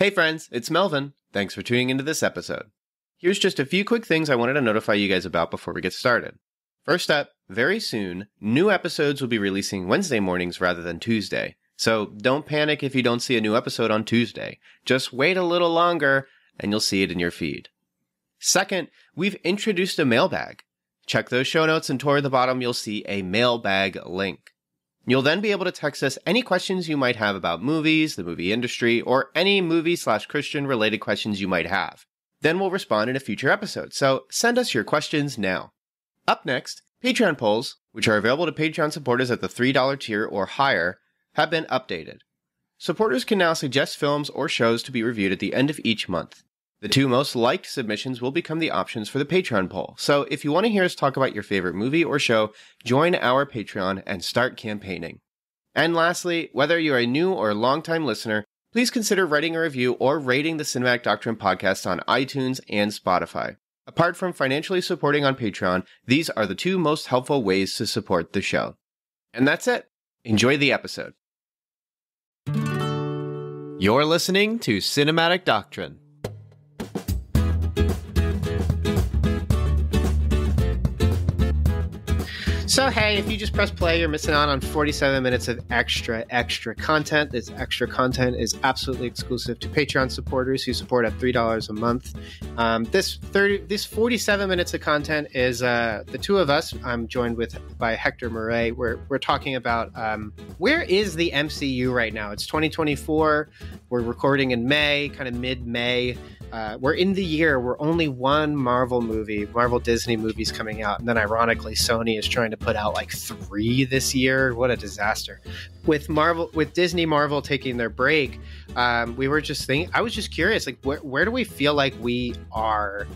Hey friends, it's Melvin. Thanks for tuning into this episode. Here's just a few quick things I wanted to notify you guys about before we get started. First up, very soon, new episodes will be releasing Wednesday mornings rather than Tuesday. So don't panic if you don't see a new episode on Tuesday. Just wait a little longer and you'll see it in your feed. Second, we've introduced a mailbag. Check those show notes and toward the bottom you'll see a mailbag link. You'll then be able to text us any questions you might have about movies, the movie industry, or any movie slash Christian related questions you might have. Then we'll respond in a future episode, so send us your questions now. Up next, Patreon polls, which are available to Patreon supporters at the $3 tier or higher, have been updated. Supporters can now suggest films or shows to be reviewed at the end of each month. The two most liked submissions will become the options for the Patreon poll. So if you want to hear us talk about your favorite movie or show, join our Patreon and start campaigning. And lastly, whether you're a new or longtime listener, please consider writing a review or rating the Cinematic Doctrine podcast on iTunes and Spotify. Apart from financially supporting on Patreon, these are the two most helpful ways to support the show. And that's it. Enjoy the episode. You're listening to Cinematic Doctrine. So, hey, if you just press play, you're missing out on 47 minutes of extra, extra content. This extra content is absolutely exclusive to Patreon supporters who support at $3 a month. Um, this 30, this 47 minutes of content is uh, the two of us. I'm joined with by Hector Miray. We're, we're talking about um, where is the MCU right now? It's 2024. We're recording in May, kind of mid May. Uh, we're in the year where only one Marvel movie, Marvel Disney movies coming out, and then ironically, Sony is trying to put out like three this year. What a disaster! With Marvel, with Disney Marvel taking their break, um, we were just thinking. I was just curious, like where where do we feel like we are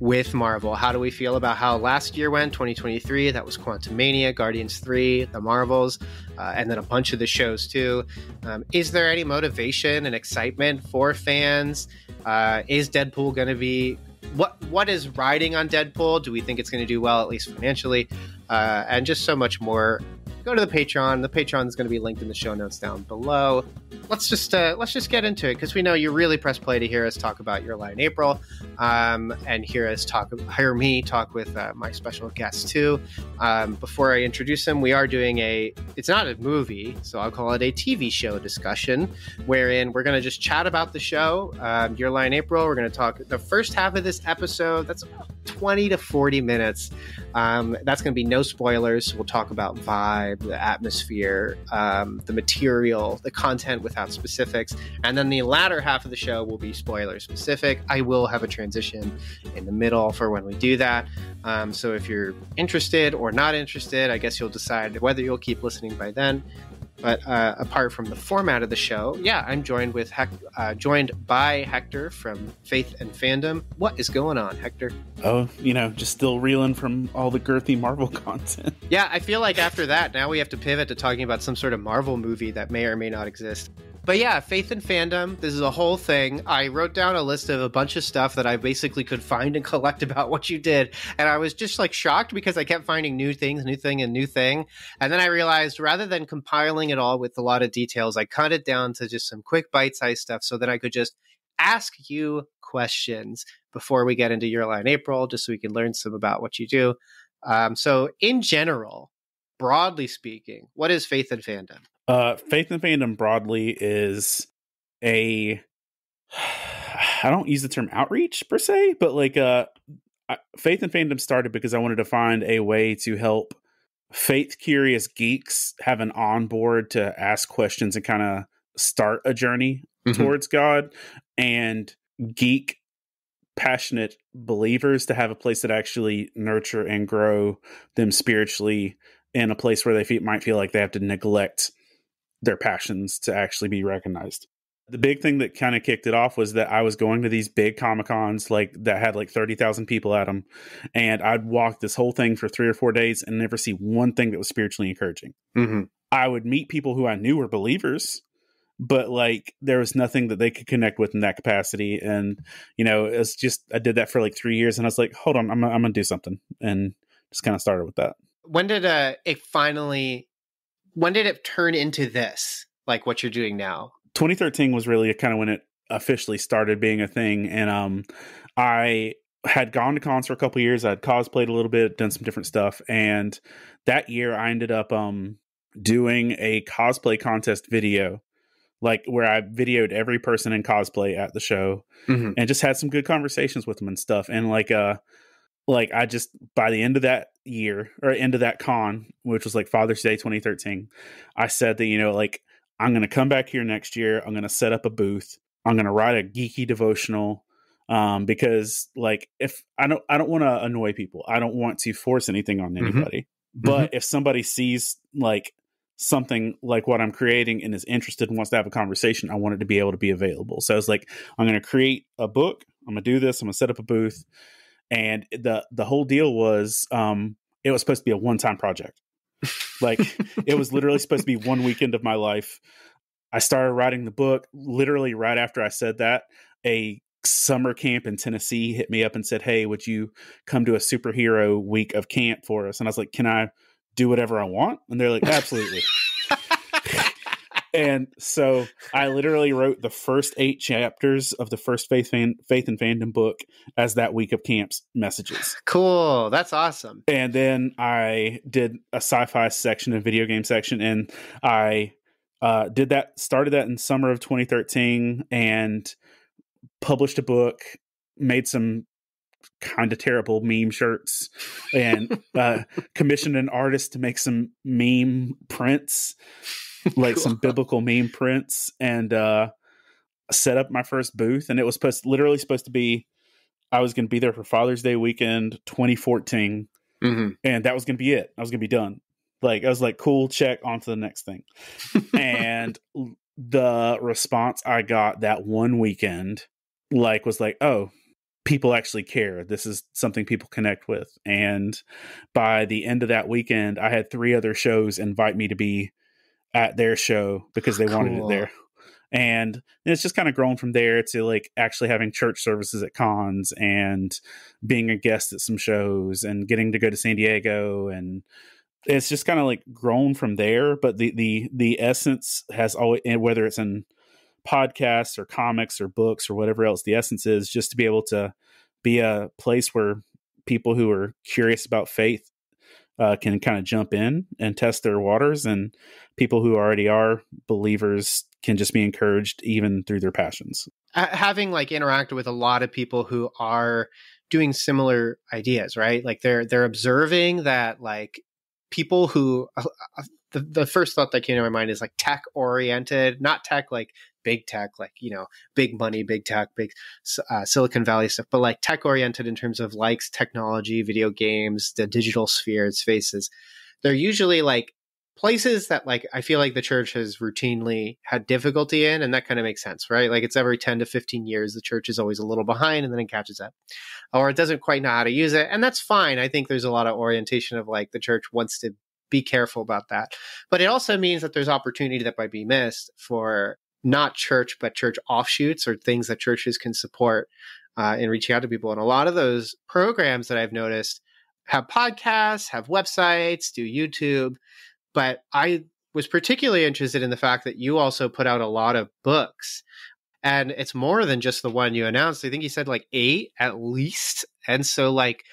with Marvel. How do we feel about how last year went, 2023? That was Quantumania, Guardians 3, The Marvels, uh, and then a bunch of the shows too. Um, is there any motivation and excitement for fans? Uh, is Deadpool going to be what what is riding on Deadpool? Do we think it's going to do well, at least financially, uh, and just so much more? Go to the Patreon. The Patreon is going to be linked in the show notes down below. Let's just uh, let's just get into it because we know you really press play to hear us talk about your Lie in April, um, and hear us talk, hear me talk with uh, my special guest too. Um, before I introduce him, we are doing a. It's not a movie, so I'll call it a TV show discussion, wherein we're going to just chat about the show. Um, your Lie in April. We're going to talk the first half of this episode. That's twenty to forty minutes. Um, that's going to be no spoilers. We'll talk about vibe, the atmosphere, um, the material, the content without specifics. And then the latter half of the show will be spoiler specific. I will have a transition in the middle for when we do that. Um, so if you're interested or not interested, I guess you'll decide whether you'll keep listening by then. But uh, apart from the format of the show, yeah, I'm joined with Hec- uh, joined by Hector from Faith and Fandom. What is going on, Hector? Oh, you know, just still reeling from all the girthy Marvel content. Yeah, I feel like after that, now we have to pivot to talking about some sort of Marvel movie that may or may not exist. But yeah, Faith and Fandom, this is a whole thing. I wrote down a list of a bunch of stuff that I basically could find and collect about what you did. And I was just like shocked because I kept finding new things, new thing, and new thing. And then I realized rather than compiling it all with a lot of details, I cut it down to just some quick bite sized stuff so that I could just ask you questions before we get into your Lie in April, just so we can learn some about what you do. Um, so, in general, broadly speaking, what is Faith and Fandom? Uh, Faith and Fandom broadly is a. I don't use the term outreach per se, but like uh, Faith and Fandom started because I wanted to find a way to help faith curious geeks have an onboard to ask questions and kind of start a journey mm-hmm. towards God, and geek passionate believers to have a place that actually nurture and grow them spiritually in a place where they feel, might feel like they have to neglect their passions to actually be recognized. The big thing that kind of kicked it off was that I was going to these big Comic Cons like that had like 30,000 people at them and I'd walk this whole thing for 3 or 4 days and never see one thing that was spiritually encouraging. Mm-hmm. I would meet people who I knew were believers but like there was nothing that they could connect with in that capacity and you know it's just i did that for like three years and i was like hold on i'm, I'm gonna do something and just kind of started with that when did uh, it finally when did it turn into this like what you're doing now 2013 was really kind of when it officially started being a thing. And um, I had gone to cons for a couple years. I'd cosplayed a little bit, done some different stuff, and that year I ended up um doing a cosplay contest video, like where I videoed every person in cosplay at the show, Mhm. and just had some good conversations with them and stuff. And like uh, like I just by the end of that year or end of that con, which was like Father's Day 2013, I said that you know like I'm gonna come back here next year. I'm gonna set up a booth. I'm gonna write a geeky devotional um, because like if I don't I don't want to annoy people. I don't want to force anything on Mhm. anybody. But if somebody sees like something like what I'm creating and is interested and wants to have a conversation, I want it to be able to be available. So I was like, I'm going to create a book. I'm going to do this. I'm going to set up a booth, and the the whole deal was um, it was supposed to be a one time project. Like it was literally supposed to be one weekend of my life. I started writing the book literally right after I said that. A summer camp in Tennessee hit me up and said, Hey, would you come to a superhero week of camp for us? And I was like, Can I do whatever I want? And they're like, Absolutely. and so I literally wrote the first eight chapters of the first Faith, fan, Faith and Fandom book as that week of camps messages. Cool. That's awesome. And then I did a sci-fi section and video game section, and I uh, did that. Started that in summer of 2013, and published a book. Made some kind of terrible meme shirts, and uh, commissioned an artist to make some meme prints, like some biblical meme prints, and uh, set up my first booth. And it was supposed, literally supposed to be. I was going to be there for Father's Day weekend 2014 Mhm. and that was gonna be it. I was gonna be done. Like I was like, cool, check on to the next thing. and the response I got that one weekend, like, was like, oh, people actually care. This is something people connect with. And by the end of that weekend, I had three other shows invite me to be at their show because they wanted it there. And it's just kind of grown from there to like actually having church services at cons and being a guest at some shows and getting to go to San Diego and it's just kind of like grown from there but the the the essence has always whether it's in podcasts or comics or books or whatever else the essence is just to be able to be a place where people who are curious about faith uh, can kind of jump in and test their waters and people who already are believers can just be encouraged even through their passions having like interacted with a lot of people who are doing similar ideas, right? Like they're they're observing that like people who uh, uh, the, the first thought that came to my mind is like tech oriented, not tech like big tech, like you know big money, big tech, big uh, Silicon Valley stuff, but like tech oriented in terms of likes, technology, video games, the digital sphere, its faces. They're usually like places that like I feel like the church has routinely had difficulty in, and that kind of makes sense, right? Like it's every 10 to 15 years, the church is always a little behind and then it catches up. Or it doesn't quite know how to use it. And that's fine. I think there's a lot of orientation of like the church wants to be careful about that. But it also means that there's opportunity that might be missed for not church, but church offshoots or things that churches can support uh, in reaching out to people. And a lot of those programs that I've noticed have podcasts, have websites, do YouTube. But I was particularly interested in the fact that you also put out a lot of books. And it's more than just the one you announced. I think you said like eight at least. And so, like,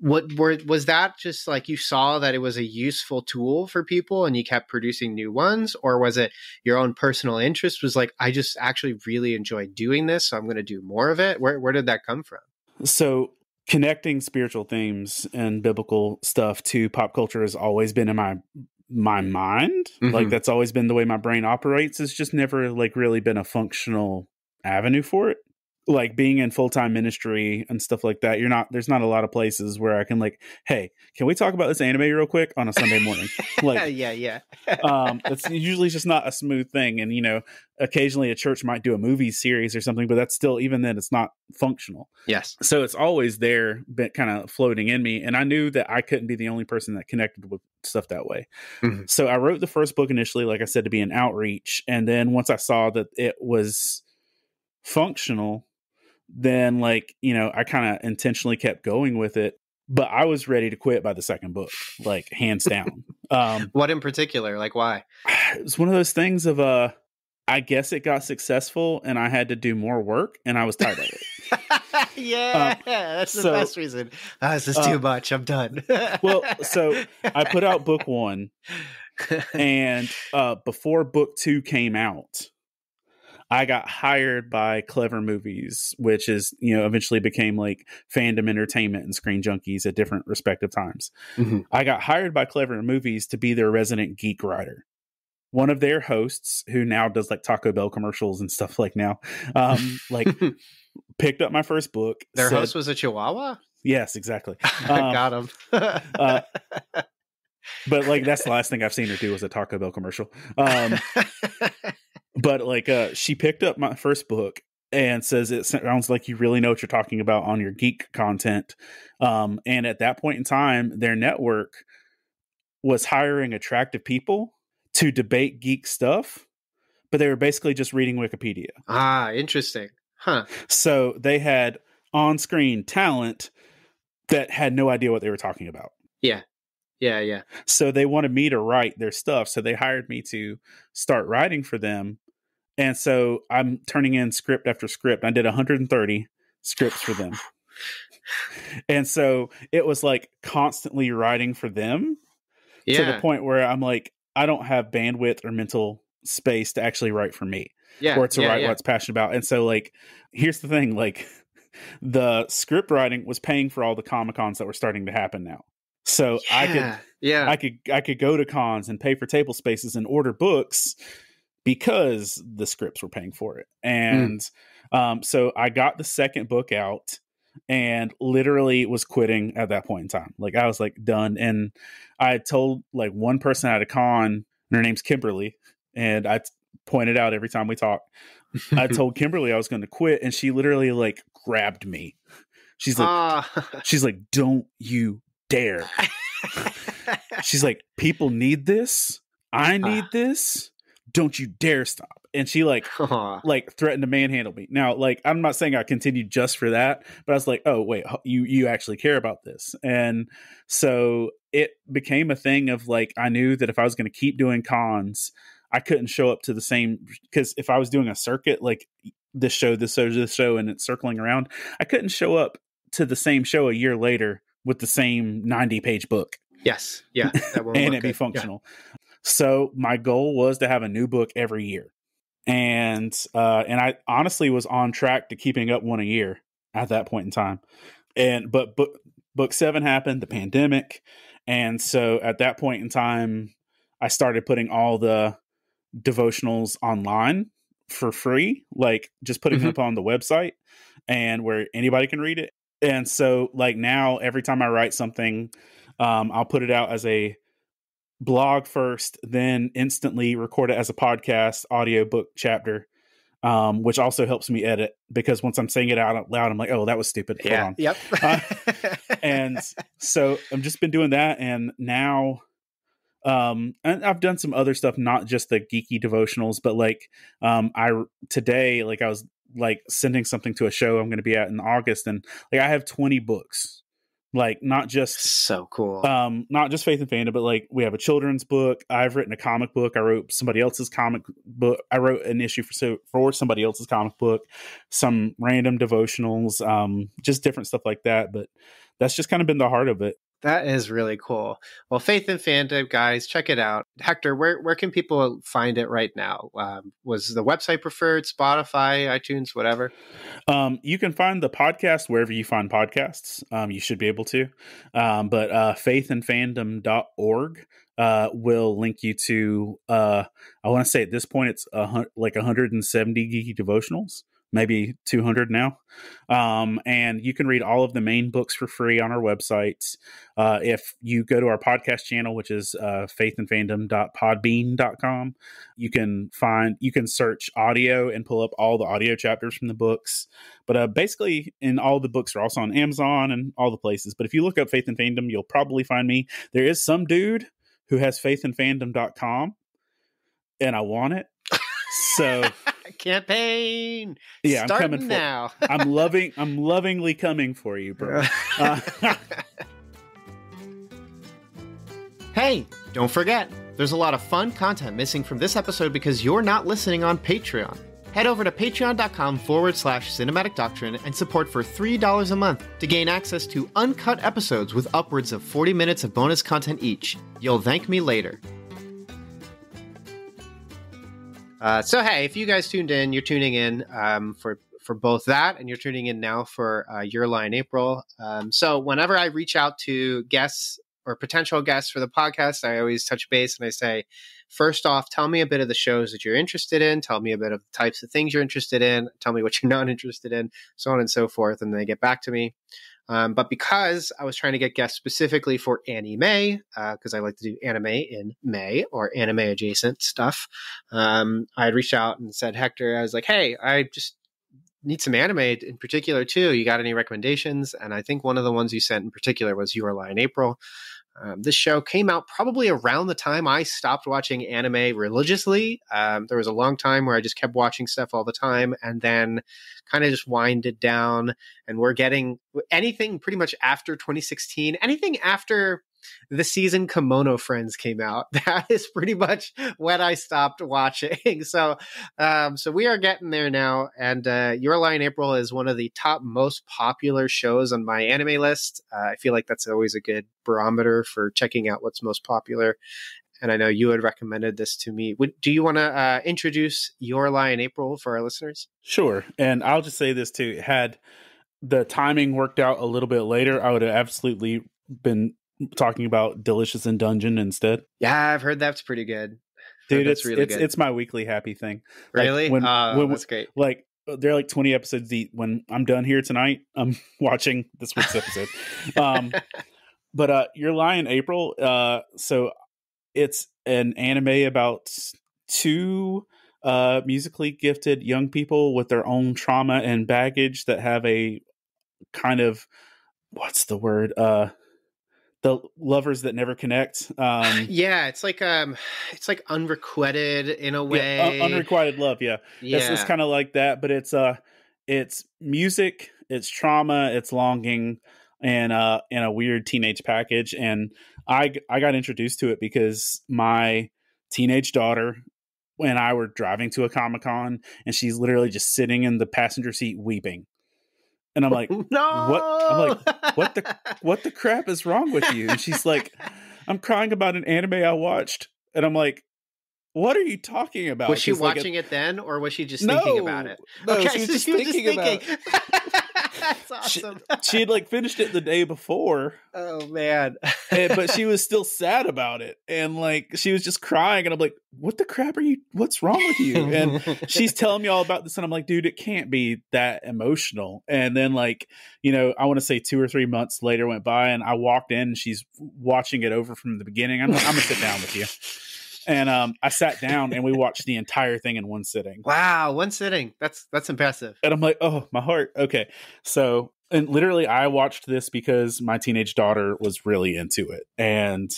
what were was that just like you saw that it was a useful tool for people and you kept producing new ones? Or was it your own personal interest was like i just actually really enjoy doing this so i'm going to do more of it where, where did that come from? So connecting spiritual themes and biblical stuff to pop culture has always been in my my mind. Mhm. like that's always been the way my brain operates. It's just never like really been a functional avenue for it like being in full-time ministry and stuff like that you're not there's not a lot of places where i can like hey can we talk about this anime real quick on a sunday morning? Like yeah yeah. um it's usually just not a smooth thing and you know occasionally a church might do a movie series or something but that's still even then it's not functional. Yes. So it's always there but kind of floating in me and i knew that i couldn't be the only person that connected with stuff that way. Mhm. so i wrote the first book initially like i said to be an outreach and then once i saw that it was functional then like you know i kind of intentionally kept going with it but i was ready to quit by the second book like hands down um what in particular like why it's one of those things of uh I guess it got successful and I had to do more work and I was tired of it. yeah, um, that's the so, best reason. Oh, this is uh, too much. I'm done. well, so I put out book one, and uh, before book two came out, I got hired by Clevver Movies, which is, you know, eventually became like fandom entertainment and screen junkies at different respective times. Mm-hmm. I got hired by Clevver Movies to be their resident geek writer. One of their hosts, who now does like Taco Bell commercials and stuff like now, um, like picked up my first book. Their said, host was a Chihuahua. Yes, exactly. Um, got him. uh, but like that's the last thing I've seen her do was a Taco Bell commercial. Um, but like uh, she picked up my first book and says it sounds like you really know what you're talking about on your geek content. Um, and at that point in time, their network was hiring attractive people to debate geek stuff, but they were basically just reading Wikipedia. Ah, interesting. Huh. So they had on screen talent that had no idea what they were talking about. Yeah. Yeah, yeah. So they wanted me to write their stuff. So they hired me to start writing for them. And so I'm turning in script after script. I did 130 scripts for them. and so it was like constantly writing for them yeah. to the point where I'm like, I don't have bandwidth or mental space to actually write for me yeah, or to yeah, write yeah. what's passionate about. And so, like, here's the thing: like, the script writing was paying for all the comic cons that were starting to happen now. So yeah, I could, yeah, I could, I could go to cons and pay for table spaces and order books because the scripts were paying for it. Hmm. And mm. um, so I got the second book out and literally was quitting at that point in time. Like I was like done. And I told like one person at a con, and her name's Kimberly, and I pointed out every time we talk. I told Kimberly I was going to quit, and she literally like grabbed me. She's like, uh. she's like, don't you dare. she's like, people need this. I need uh. this. Don't you dare stop. And she like, uh. like threatened to manhandle me. Now, like, I'm not saying I continued just for that, but I was like, oh wait, you you actually care about this, and so it became a thing of like, I knew that if I was going to keep doing cons I couldn't show up to the same because if I was doing a circuit like this show, this show, this show, and it's circling around, I couldn't show up to the same show a year later with the same 90 page book. Yes. Yeah. and it'd be functional. Yeah. So my goal was to have a new book every year. And uh and I honestly was on track to keeping up one a year at that point in time. And but book book 7 happened, the pandemic, and so at that point in time I started putting all the devotionals online for free, like just putting mm-hmm. up on the website and where anybody can read it. And so, like now, every time I write something, um, I'll put it out as a blog first, then instantly record it as a podcast, audio book chapter, um, which also helps me edit because once I'm saying it out loud, I'm like, oh, that was stupid. Hold yeah. on. Yep. uh, and so I've just been doing that. And now um and i've done some other stuff not just the geeky devotionals but like um i today like i was like sending something to a show i'm going to be at in august and like i have 20 books like not just so cool. um not just faith and fandom but like we have a children's book. I've written a comic book. I wrote somebody else's comic book. I wrote an issue for so for somebody else's comic book some random devotionals um just different stuff like that but that's just kind of been the heart of it that is really cool. Well, Faith and Fandom, guys, check it out. Hector, where where can people find it right now? Um, was the website preferred? Spotify, iTunes, whatever. Um, you can find the podcast wherever you find podcasts. Um, you should be able to. Um, but uh, faithandfandom.org uh, will link you to. Uh, I want to say at this point it's a, like 170 geeky devotionals maybe 200 now. Um, and you can read all of the main books for free on our websites. Uh, if you go to our podcast channel, which is uh, faithandfandom.podbean.com, you can find, you can search audio and pull up all the audio chapters from the books. But uh, basically, in all the books are also on Amazon and all the places. But if you look up Faith and Fandom, you'll probably find me. There is some dude who has faithandfandom.com and I want it. So campaign. Yeah, I'm coming for, now. I'm loving. I'm lovingly coming for you, bro. Uh, hey, don't forget There's a lot of fun content missing from this episode because you're not listening on Patreon. Head over to patreon.com forward slash cinematic doctrine and support for $3 a month to gain access to uncut episodes with upwards of 40 minutes of bonus content each. You'll thank me later. Uh, so hey, if you guys tuned in, you're tuning in um, for for both that, and you're tuning in now for uh, Your Lie in April. Um, so whenever I reach out to guests or potential guests for the podcast, I always touch base and I say, first off, tell me a bit of the shows that you're interested in. Tell me a bit of the types of things you're interested in. Tell me what you're not interested in, so on and so forth. And they get back to me. Um, but because I was trying to get guests specifically for anime, because uh, I like to do anime in May or anime adjacent stuff, um, I had reached out and said, Hector, I was like, hey, I just need some anime in particular too. You got any recommendations? And I think one of the ones you sent in particular was Your Lie in April. Um, this show came out probably around the time I stopped watching anime religiously. Um, there was a long time where I just kept watching stuff all the time and then kind of just winded down. And we're getting anything pretty much after 2016, anything after the season Kemono Friends came out. That is pretty much when I stopped watching. So, um, so we are getting there now. And uh, Your Lie April is one of the top most popular shows on my anime list. Uh, I feel like that's always a good barometer for checking out what's most popular. And I know you had recommended this to me. Would, do you want to uh, introduce Your Lie in April for our listeners? Sure. And I'll just say this too: had the timing worked out a little bit later, I would have absolutely been talking about Delicious in Dungeon instead. Yeah, I've heard that's pretty good. Dude, it's really it's, good. it's my weekly happy thing. Really? Like when, oh, when, that's great. Like they're like 20 episodes deep. When I'm done here tonight, I'm watching this week's episode. um, but uh, Your Lie in April. Uh, so it's an anime about two uh, musically gifted young people with their own trauma and baggage that have a kind of what's the word? Uh, the lovers that never connect. Um, yeah, it's like um, it's like unrequited in a way. Yeah, un- unrequited love. Yeah, yeah. It's, it's kind of like that, but it's uh, it's music, it's trauma, it's longing, and uh, and a weird teenage package. And I I got introduced to it because my teenage daughter and I were driving to a comic con, and she's literally just sitting in the passenger seat weeping and I'm like, no. What? I'm like, what the what the crap is wrong with you? And she's like, I'm crying about an anime I watched, and I'm like, what are you talking about? Was she watching like it, it, then, or was she just no, thinking about it? No, okay, she was so just, she was thinking, just thinking about. That's awesome. She, she, had like finished it the day before. Oh man! and, but she was still sad about it, and like she was just crying, and I'm like, "What the crap are you? What's wrong with you?" And she's telling me all about this, and I'm like, "Dude, it can't be that emotional." And then like you know, I want to say two or three months later went by, and I walked in, and she's watching it over from the beginning. I'm, I'm gonna sit down with you and um, I sat down and we watched the entire thing in one sitting. Wow, one sitting. That's that's impressive. And I'm like, oh, my heart. Okay, so and literally, I watched this because my teenage daughter was really into it, and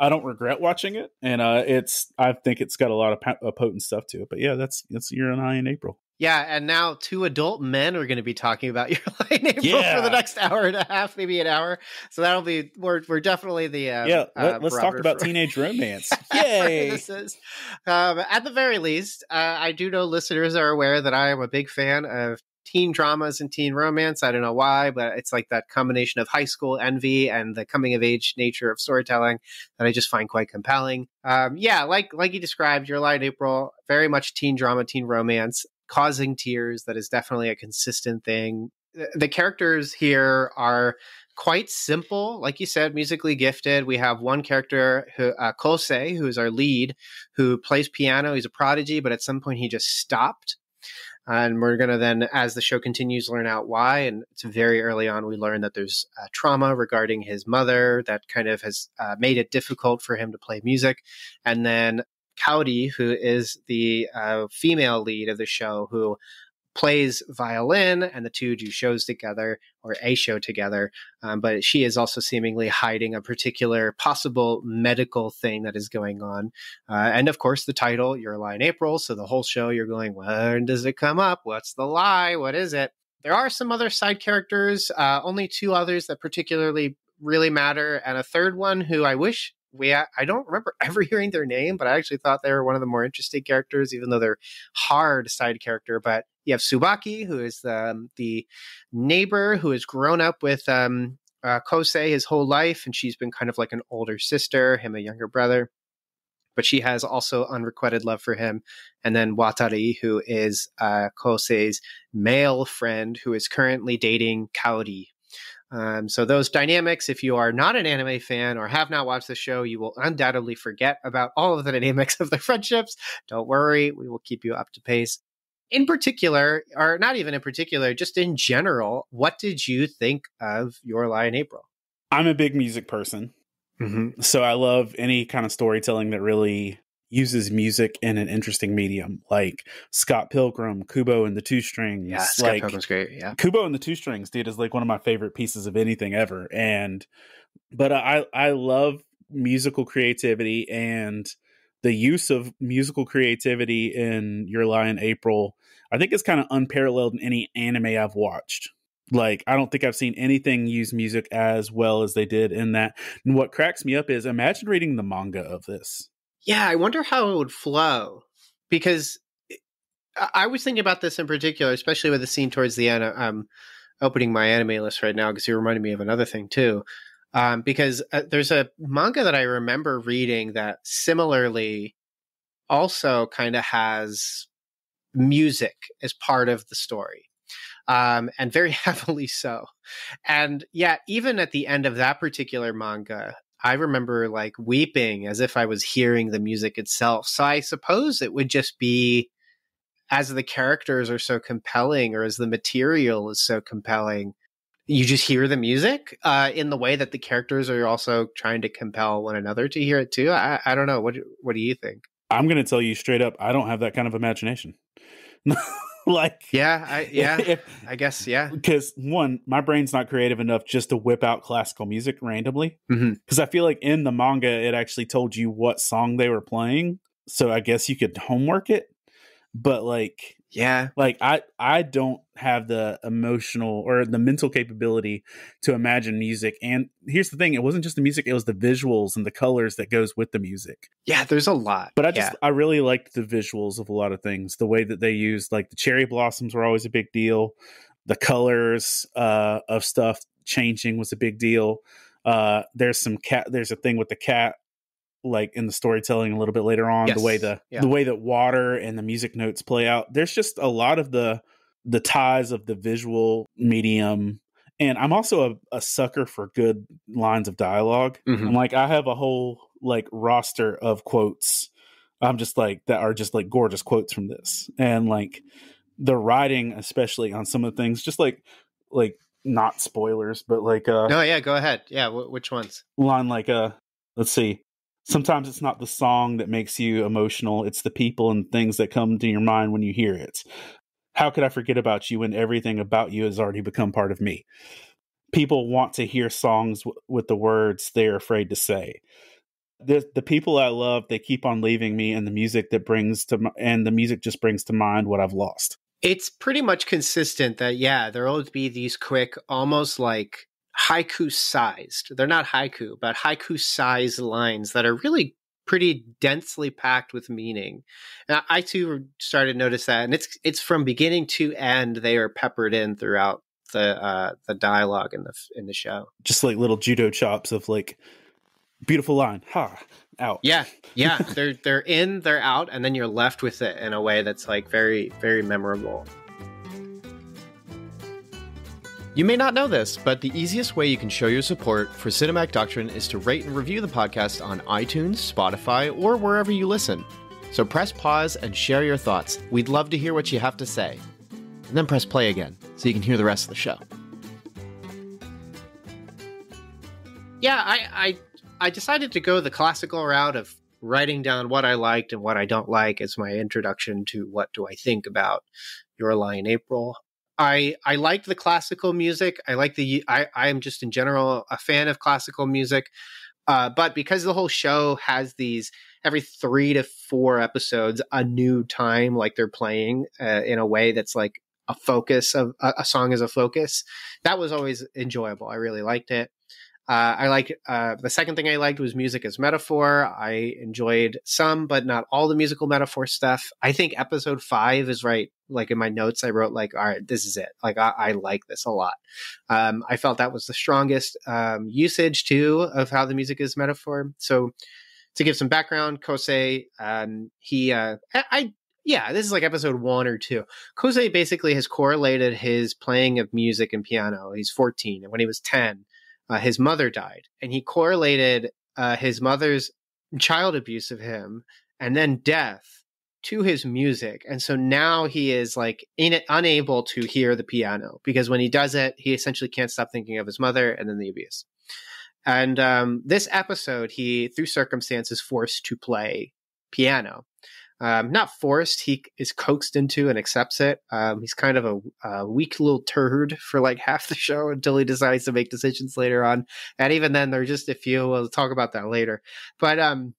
I don't regret watching it. And uh, it's I think it's got a lot of po- potent stuff to it. But yeah, that's that's Your Lie in April. Yeah, and now two adult men are going to be talking about your in April yeah. for the next hour and a half, maybe an hour. So that'll be we're we're definitely the uh, yeah. Let, us uh, talk about for... teenage romance. Yay! this is um, at the very least. Uh, I do know listeners are aware that I am a big fan of teen dramas and teen romance. I don't know why, but it's like that combination of high school envy and the coming of age nature of storytelling that I just find quite compelling. Um, yeah, like like you described, Your in April, very much teen drama, teen romance causing tears. That is definitely a consistent thing. The characters here are quite simple. Like you said, musically gifted. We have one character, who, uh, Kousei, who is our lead, who plays piano. He's a prodigy, but at some point he just stopped. And we're going to then, as the show continues, learn out why. And it's very early on, we learn that there's uh, trauma regarding his mother that kind of has uh, made it difficult for him to play music. And then Kaori, who is the uh, female lead of the show, who plays violin, and the two do shows together or a show together. Um, but she is also seemingly hiding a particular possible medical thing that is going on. Uh, and of course, the title, Your Lie in April. So the whole show, you're going, when does it come up? What's the lie? What is it? There are some other side characters, uh, only two others that particularly really matter, and a third one who I wish we I don't remember ever hearing their name, but I actually thought they were one of the more interesting characters, even though they're hard side character. But you have Tsubaki, who is the um, the neighbor who has grown up with um, uh, Kousei his whole life, and she's been kind of like an older sister, him a younger brother. But she has also unrequited love for him. And then Watari, who is uh, Kousei's male friend, who is currently dating Kaori, um, so those dynamics, if you are not an anime fan or have not watched the show, you will undoubtedly forget about all of the dynamics of the friendships. Don't worry, we will keep you up to pace. In particular, or not even in particular, just in general, what did you think of Your Lie in April? I'm a big music person. Mm-hmm. So I love any kind of storytelling that really uses music in an interesting medium, like Scott Pilgrim, Kubo and the Two Strings. Yeah, Scott like, Pilgrim's great. Yeah, Kubo and the Two Strings, dude, is like one of my favorite pieces of anything ever. And but I I love musical creativity and the use of musical creativity in Your Lie in April. I think it's kind of unparalleled in any anime I've watched. Like, I don't think I've seen anything use music as well as they did in that. And what cracks me up is imagine reading the manga of this yeah, I wonder how it would flow because I was thinking about this in particular, especially with the scene towards the end. I'm opening my anime list right now because you reminded me of another thing too. Um, because uh, there's a manga that I remember reading that similarly also kind of has music as part of the story. Um, and very heavily so. And yeah, even at the end of that particular manga, I remember like weeping as if I was hearing the music itself. So I suppose it would just be as the characters are so compelling or as the material is so compelling, you just hear the music uh, in the way that the characters are also trying to compel one another to hear it too. I, I don't know. What what do you think? I'm going to tell you straight up. I don't have that kind of imagination. like yeah I, yeah if, i guess yeah. because one my brain's not creative enough just to whip out classical music randomly. Because mm-hmm. i feel like in the manga it actually told you what song they were playing. So i guess you could homework it but like yeah. Like I I don't have the emotional or the mental capability to imagine music. And here's the thing, it wasn't just the music, it was the visuals and the colors that goes with the music. Yeah, there's a lot. But I just yeah. I really liked the visuals of a lot of things. The way that they used like the cherry blossoms were always a big deal. The colors uh of stuff changing was a big deal. Uh there's some cat there's a thing with the cat like in the storytelling a little bit later on yes. the way the yeah. the way that water and the music notes play out there's just a lot of the the ties of the visual medium. And i'm also a, a sucker for good lines of dialog mm-hmm. i'm like i have a whole like roster of quotes. I'm just like that are just like gorgeous quotes from this. And like the writing especially on some of the things just like like not spoilers but like uh no yeah go ahead. Yeah w- which ones? Line like uh let's see sometimes it's not the song that makes you emotional it's the people and things that come to your mind when you hear it. How could i forget about you when everything about you has already become part of me? People want to hear songs w- with the words they're afraid to say. The the people i love they keep on leaving me and the music that brings to and the music just brings to mind what i've lost. It's pretty much consistent that yeah there'll be these quick almost like haiku sized. They're not haiku, but haiku sized lines that are really pretty densely packed with meaning. And I, too started to notice that, and it's it's from beginning to end. They are peppered in throughout the uh, the dialogue in the in the show, just like little judo chops of like beautiful line, ha, out. Yeah, yeah. they're they're in, they're out, and then you're left with it in a way that's like very very memorable. You may not know this, but the easiest way you can show your support for Cinematic Doctrine is to rate and review the podcast on iTunes, Spotify, or wherever you listen. So press pause and share your thoughts. We'd love to hear what you have to say. And then press play again so you can hear the rest of the show. Yeah, I, I I decided to go the classical route of writing down what I liked and what I don't like as my introduction to what do I think about Your Lie in April. I I like the classical music. I like the I I am just in general a fan of classical music. Uh, but because the whole show has these every three to four episodes, a new time like they're playing uh, in a way that's like a focus of a, a song as a focus. That was always enjoyable. I really liked it. Uh, I like uh, the second thing I liked was music as metaphor. I enjoyed some, but not all the musical metaphor stuff. I think episode five is right. Like in my notes, I wrote like, "All right, this is it." Like I, I like this a lot. Um, I felt that was the strongest um, usage too of how the music is metaphor. So to give some background, Kousei, um, he, uh, I, I, yeah, this is like episode one or two. Kousei basically has correlated his playing of music and piano. He's 14, and when he was 10, uh, his mother died, and he correlated uh, his mother's child abuse of him and then death to his music. And so now he is like in, unable to hear the piano because when he does it, he essentially can't stop thinking of his mother and then the abuse. And um, this episode, he, through circumstances, forced to play piano. Um, not forced, he is coaxed into and accepts it. Um, he's kind of a, a, weak little turd for like half the show until he decides to make decisions later on. And even then, there are just a few. We'll talk about that later. But um,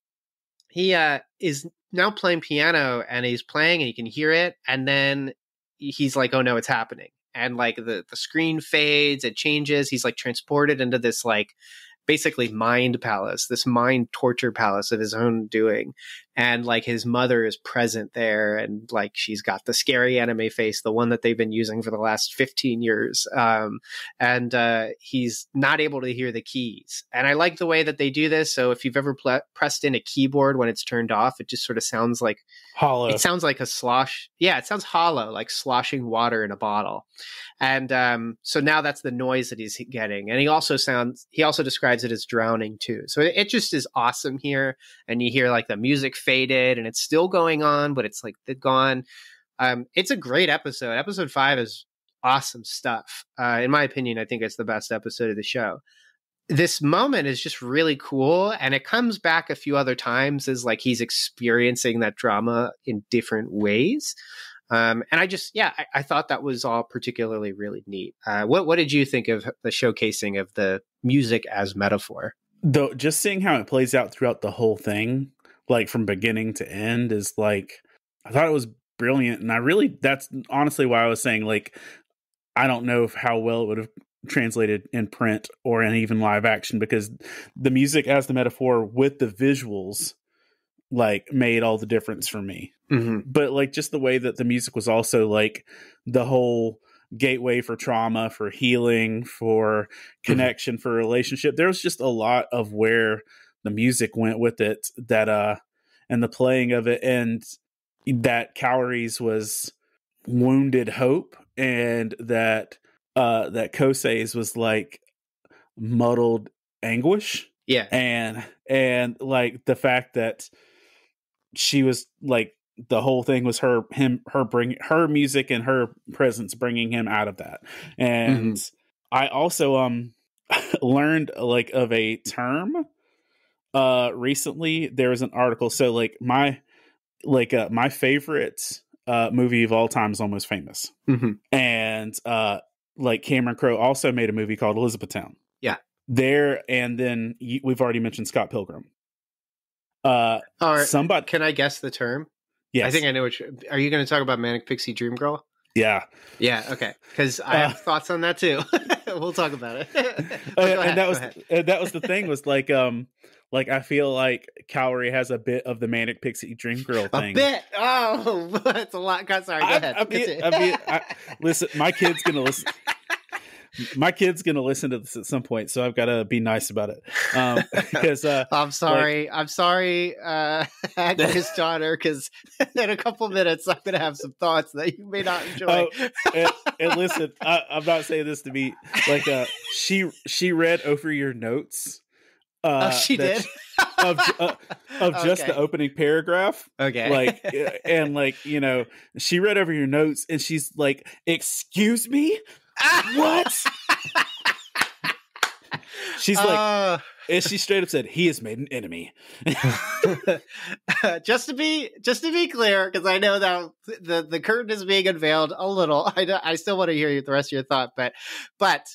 he uh, is now playing piano and he's playing and he can hear it. And then he's like, oh no, it's happening. And like the, the screen fades, it changes. He's like transported into this like basically mind palace, this mind torture palace of his own doing. And like his mother is present there and like she's got the scary anime face, the one that they've been using for the last 15 years. Um, and uh, he's not able to hear the keys. And I like the way that they do this. So if you've ever pl- pressed in a keyboard when it's turned off, it just sort of sounds like hollow. It sounds like a slosh. Yeah, it sounds hollow, like sloshing water in a bottle. And um, so now that's the noise that he's getting. And he also sounds, he also describes it as drowning too. So it, it just is awesome here. And you hear like the music faded and it's still going on, but it's like gone. Um, it's a great episode. Episode five is awesome stuff. Uh, in my opinion, I think it's the best episode of the show. This moment is just really cool, and it comes back a few other times as like he's experiencing that drama in different ways. Um, and I just, yeah, I, I, thought that was all particularly really neat. Uh, what what did you think of the showcasing of the music as metaphor? Though, just seeing how it plays out throughout the whole thing, like from beginning to end, is like I thought it was brilliant, and I really that's honestly why I was saying like I don't know how well it would have translated in print or in even live action because the music as the metaphor with the visuals like made all the difference for me. Mm-hmm. But like just the way that the music was also like the whole gateway for trauma, for healing, for mm-hmm. connection, mm-hmm. for relationship. There was just a lot of where the music went with it that uh and the playing of it and that Kaori's was wounded hope and that uh that Kousei's was like muddled anguish. Yeah. And and like the fact that she was like the whole thing was her him her bring her music and her presence bringing him out of that and mm-hmm. i also um learned like of a term uh recently there was an article so like my like uh my favorite uh movie of all time is almost famous mm-hmm. and uh like cameron crowe also made a movie called elizabethtown yeah there and then we've already mentioned scott pilgrim uh, right. somebody. Can I guess the term? yeah I think I know what. Are you going to talk about Manic Pixie Dream Girl? Yeah. Yeah. Okay. Because I have uh, thoughts on that too. we'll talk about it. uh, and that was and that was the thing was like um like I feel like Kaori has a bit of the manic pixie dream girl thing. A bit. Oh, that's a lot. God, Sorry. Go I, ahead. I mean, I mean I, listen, my kid's gonna listen my kid's gonna listen to this at some point, so I've got to be nice about it. Um, because uh, I'm sorry, like, I'm sorry, uh, his daughter, because in a couple minutes I'm gonna have some thoughts that you may not enjoy. Oh, and, and, listen, I, am not saying this to be like uh, she she read over your notes. Uh, oh, she did. of uh, of just okay. the opening paragraph. Okay. Like and like, you know, she read over your notes and she's like, "Excuse me? what? She's like, uh, and she straight up said, "He has made an enemy." just to be, just to be clear, because I know that the the curtain is being unveiled a little. I I still want to hear the rest of your thought, but but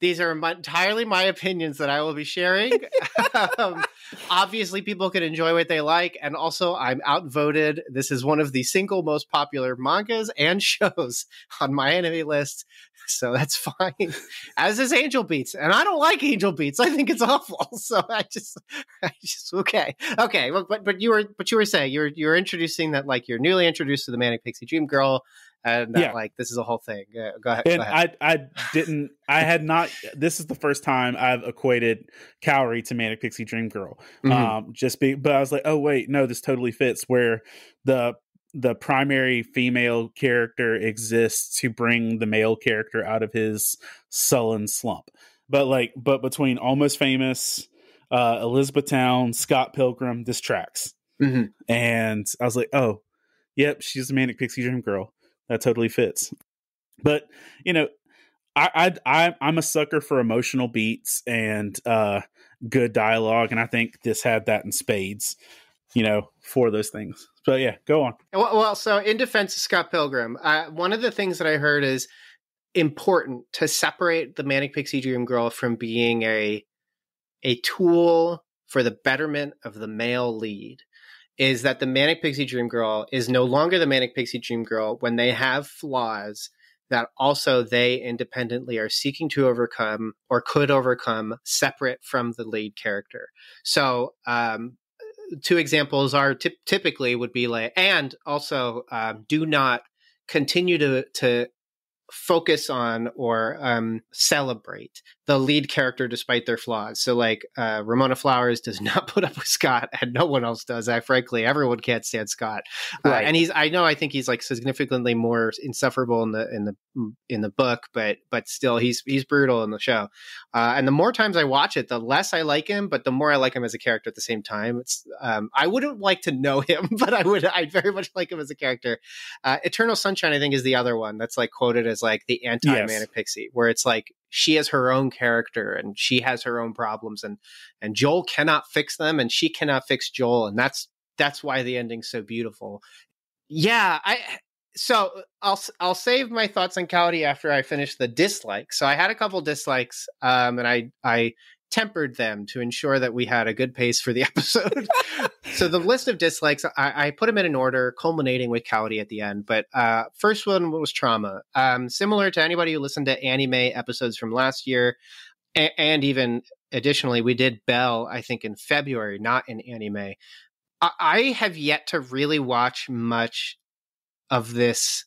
these are my, entirely my opinions that I will be sharing. um, obviously, people can enjoy what they like, and also I'm outvoted. This is one of the single most popular mangas and shows on my anime list, so that's fine. As is Angel Beats, and I don't like Angel Beats. I think it's awful. So I just, I just okay, okay. But but you were but you were saying you were you were introducing that like you're newly introduced to the Manic Pixie Dream Girl and yeah. like this is a whole thing. Uh, go ahead. And go ahead. I, I didn't. I had not. This is the first time I've equated Kaori to Manic Pixie Dream Girl. Mm-hmm. Um, just be, but I was like, oh wait, no, this totally fits. Where the the primary female character exists to bring the male character out of his sullen slump. But like, but between Almost Famous, uh, Elizabethtown, Scott Pilgrim, this tracks. Mm-hmm. And I was like, oh, yep, she's a Manic Pixie Dream Girl that totally fits. But you know, I I I'm a sucker for emotional beats and uh, good dialogue, and I think this had that in spades. You know, for those things. So yeah, go on. Well, so in defense of Scott Pilgrim, uh, one of the things that I heard is important to separate the Manic Pixie Dream Girl from being a a tool for the betterment of the male lead is that the Manic Pixie Dream Girl is no longer the Manic Pixie Dream Girl when they have flaws that also they independently are seeking to overcome or could overcome separate from the lead character. So, um, two examples are t- typically would be like, and also um, do not continue to to focus on or um, celebrate the lead character despite their flaws. So, like uh, Ramona Flowers does not put up with Scott, and no one else does. I frankly, everyone can't stand Scott, uh, right. and he's. I know. I think he's like significantly more insufferable in the in the in the book, but but still, he's he's brutal in the show. Uh, and the more times I watch it, the less I like him, but the more I like him as a character at the same time. It's. Um, I wouldn't like to know him, but I would. I very much like him as a character. Uh, Eternal Sunshine, I think, is the other one that's like quoted as like the anti Manic yes. Pixie, where it's like she has her own character and she has her own problems and and Joel cannot fix them and she cannot fix Joel and that's that's why the ending's so beautiful. Yeah, I so I'll I'll save my thoughts on Kaori after I finish the dislikes. So I had a couple dislikes um and I I tempered them to ensure that we had a good pace for the episode. so the list of dislikes, I, I, put them in an order, culminating with Kaori at the end. But uh, first one was trauma. Um, similar to anybody who listened to anime episodes from last year, and, and even additionally, we did Belle, I think, in February, not in anime. I, I have yet to really watch much of this.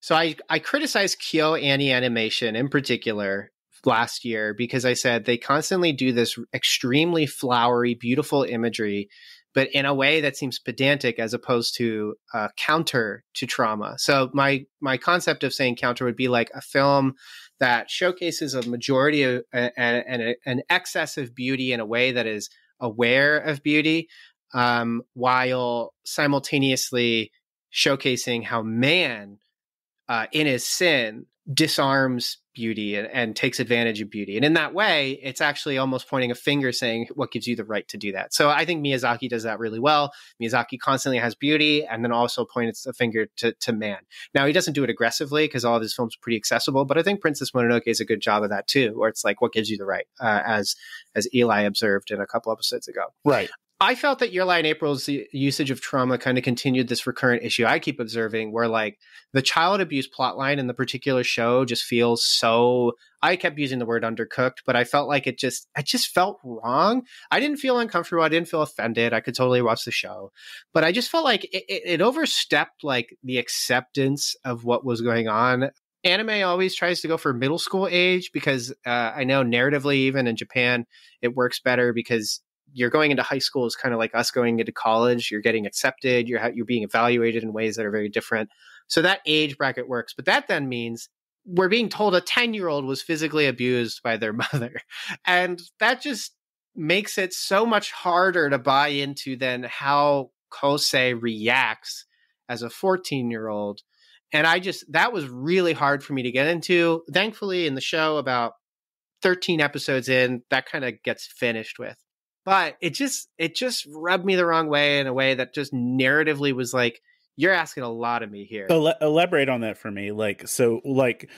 So I, I criticize Kyoto Animation in particular last year because I said they constantly do this extremely flowery, beautiful imagery, but in a way that seems pedantic as opposed to uh, counter to trauma. So my my concept of saying counter would be like a film that showcases a majority of and an, an excess of beauty in a way that is aware of beauty, um, while simultaneously showcasing how man uh, in his sin disarms beauty and, and, takes advantage of beauty. And in that way, it's actually almost pointing a finger saying, what gives you the right to do that? So I think Miyazaki does that really well. Miyazaki constantly has beauty and then also points a finger to, to man. Now, he doesn't do it aggressively because all of his films are pretty accessible, but I think Princess Mononoke is a good job of that too, where it's like, what gives you the right, uh, as, as Eli observed in a couple episodes ago. Right. I felt that Your in April's usage of trauma kind of continued this recurrent issue I keep observing where like the child abuse plotline in the particular show just feels so I kept using the word undercooked, but I felt like it just I just felt wrong. I didn't feel uncomfortable. I didn't feel offended. I could totally watch the show. But I just felt like it, it, it overstepped like the acceptance of what was going on anime always tries to go for middle school age because uh, I know narratively, even in Japan, it works better because you're going into high school is kind of like us going into college. You're getting accepted. You're you're being evaluated in ways that are very different. So that age bracket works. But that then means we're being told a 10 year old was physically abused by their mother, and that just makes it so much harder to buy into than how Kousei reacts as a 14 year old. And I just, that was really hard for me to get into. Thankfully, in the show, about 13 episodes in, that kind of gets finished with but it just it just rubbed me the wrong way in a way that just narratively was like you're asking a lot of me here elaborate on that for me like so like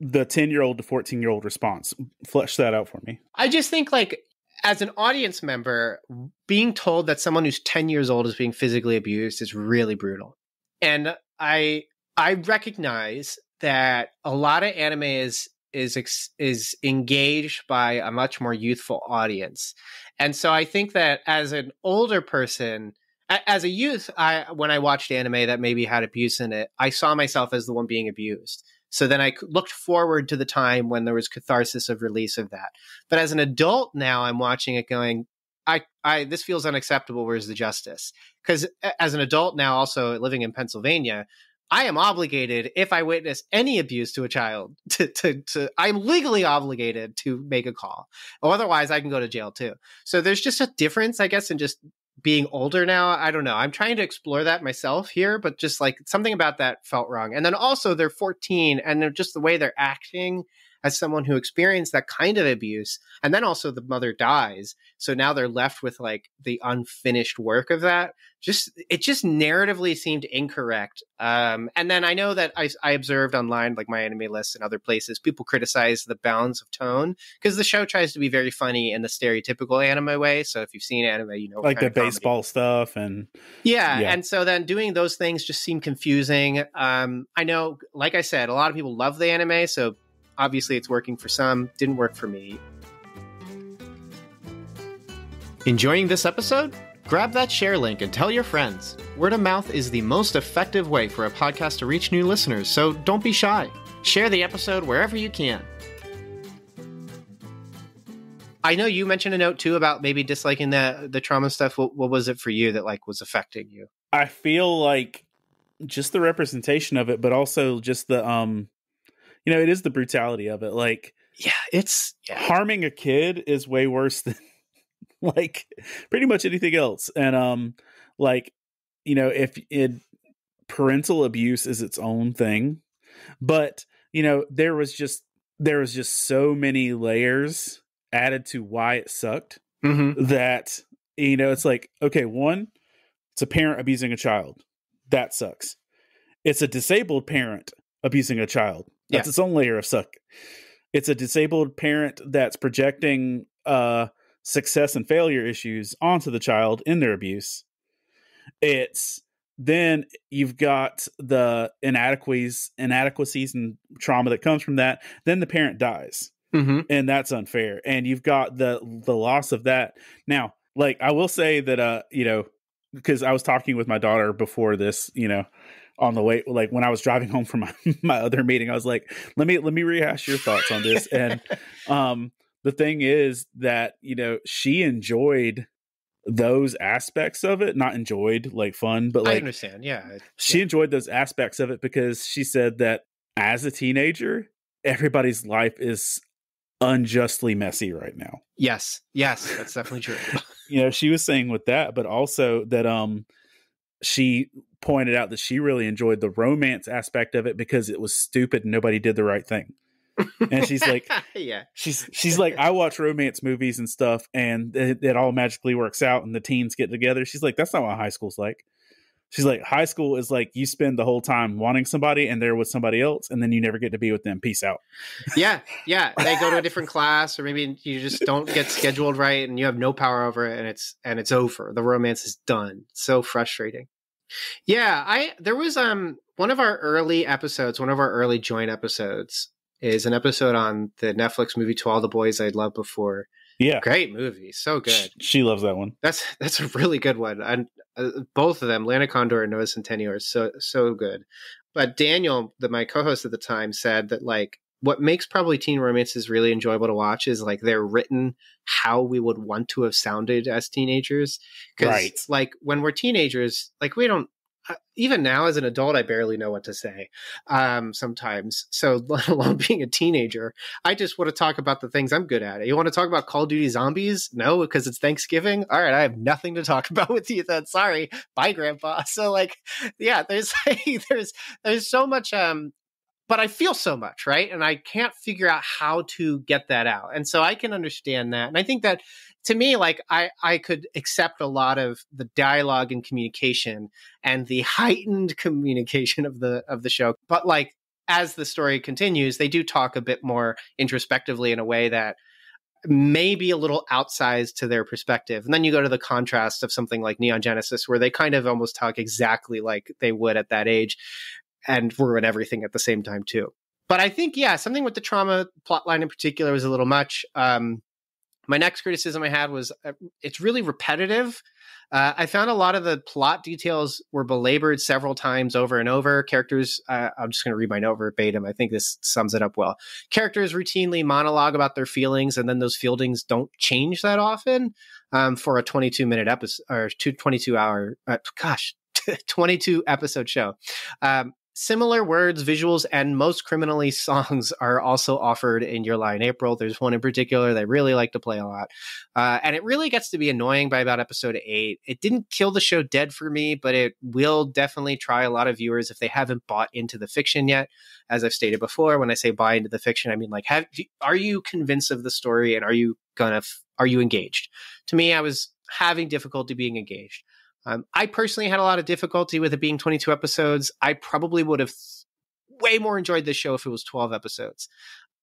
the 10 year old to 14 year old response. Flesh that out for me. I just think like as an audience member, being told that someone who's 10 years old is being physically abused is really brutal. And I I recognize that a lot of anime is is is engaged by a much more youthful audience. And so I think that as an older person, as a youth, I when I watched anime that maybe had abuse in it, I saw myself as the one being abused. So then I looked forward to the time when there was catharsis of release of that. But as an adult now, I'm watching it going, I, I, this feels unacceptable. Where's the justice? Because as an adult now, also living in Pennsylvania, I am obligated if I witness any abuse to a child to, to, to I'm legally obligated to make a call. Otherwise I can go to jail too. So there's just a difference, I guess, in just being older now, I don't know. I'm trying to explore that myself here, but just like something about that felt wrong. And then also they're 14 and they're just the way they're acting as someone who experienced that kind of abuse. And then also the mother dies. So now they're left with like the unfinished work of that. Just, it just narratively seemed incorrect. Um, and then I know that I, I observed online, like MyAnimeList and other places, people criticize the balance of tone because the show tries to be very funny in the stereotypical anime way. So if you've seen anime, you know, like the baseball comedy. stuff and yeah, yeah. And so then doing those things just seem confusing. Um, I know, like I said, a lot of people love the anime. So Obviously, it's working for some, didn't work for me. Enjoying this episode? Grab that share link and tell your friends. Word of mouth is the most effective way for a podcast to reach new listeners, so don't be shy. Share the episode wherever you can. I know you mentioned a note too about maybe disliking the the trauma stuff. What, what was it for you that like was affecting you? I feel like just the representation of it, but also just the um you know, it is the brutality of it. Like, yeah, it's yeah. harming a kid is way worse than like pretty much anything else. And um, like, you know, if it parental abuse is its own thing, but you know, there was just there was just so many layers added to why it sucked mm-hmm. that you know it's like okay one it's a parent abusing a child that sucks it's a disabled parent abusing a child that's yeah. its own layer of suck. It's a disabled parent that's projecting uh, success and failure issues onto the child in their abuse. It's then you've got the inadequacies, inadequacies and trauma that comes from that. Then the parent dies, mm-hmm. and that's unfair. And you've got the the loss of that. Now, like I will say that, uh, you know, because I was talking with my daughter before this, you know, on the way like when I was driving home from my, my other meeting, I was like, let me let me rehash your thoughts on this. and um the thing is that, you know, she enjoyed those aspects of it, not enjoyed like fun, but like I understand, yeah. She yeah. enjoyed those aspects of it because she said that as a teenager, everybody's life is unjustly messy right now. Yes. Yes, that's definitely true. you know, she was saying with that, but also that um she pointed out that she really enjoyed the romance aspect of it because it was stupid and nobody did the right thing. and she's like, yeah, she's she's like, I watch romance movies and stuff, and it, it, all magically works out, and the teens get together. She's like, that's not what high school's like. She's like, high school is like you spend the whole time wanting somebody, and they're with somebody else, and then you never get to be with them. Peace out. Yeah, yeah. They go to a different class, or maybe you just don't get scheduled right, and you have no power over it, and it's and it's over. The romance is done. So frustrating. Yeah, I there was um one of our early episodes, one of our early joint episodes is an episode on the Netflix movie To All the Boys I'd Loved Before. Yeah. Great movie. So good. She loves that one. That's that's a really good one. And uh, both of them, Lana Condor and Noah Centineo are so so good. But Daniel, the my co-host at the time said that like what makes probably teen romances really enjoyable to watch is like they're written how we would want to have sounded as teenagers. Because right. like when we're teenagers, like we don't uh, even now as an adult, I barely know what to say um, sometimes. So let alone being a teenager, I just want to talk about the things I'm good at. You want to talk about Call of Duty Zombies? No, because it's Thanksgiving. All right, I have nothing to talk about with you. Then sorry, bye, Grandpa. So like, yeah, there's there's there's so much um but I feel so much, right? And I can't figure out how to get that out. And so I can understand that. And I think that to me, like I, I could accept a lot of the dialogue and communication and the heightened communication of the of the show. But like as the story continues, they do talk a bit more introspectively in a way that may be a little outsized to their perspective. And then you go to the contrast of something like Neon Genesis, where they kind of almost talk exactly like they would at that age and ruin everything at the same time, too. But I think, yeah, something with the trauma plotline in particular was a little much. Um, my next criticism I had was uh, it's really repetitive. Uh, I found a lot of the plot details were belabored several times over and over. Characters, uh, I'm just going to read my note verbatim. I think this sums it up well. Characters routinely monologue about their feelings, and then those feelings don't change that often um, for a 22 minute episode or two, 22 hour, uh, gosh, 22 episode show. Um, Similar words, visuals, and most criminally songs are also offered in Your Lie in April. There's one in particular that I really like to play a lot. Uh, and it really gets to be annoying by about episode eight. It didn't kill the show dead for me, but it will definitely try a lot of viewers if they haven't bought into the fiction yet. As I've stated before, when I say buy into the fiction, I mean like, have are you convinced of the story and are you gonna are you engaged? To me, I was having difficulty being engaged. Um, I personally had a lot of difficulty with it being 22 episodes. I probably would have way more enjoyed this show if it was 12 episodes.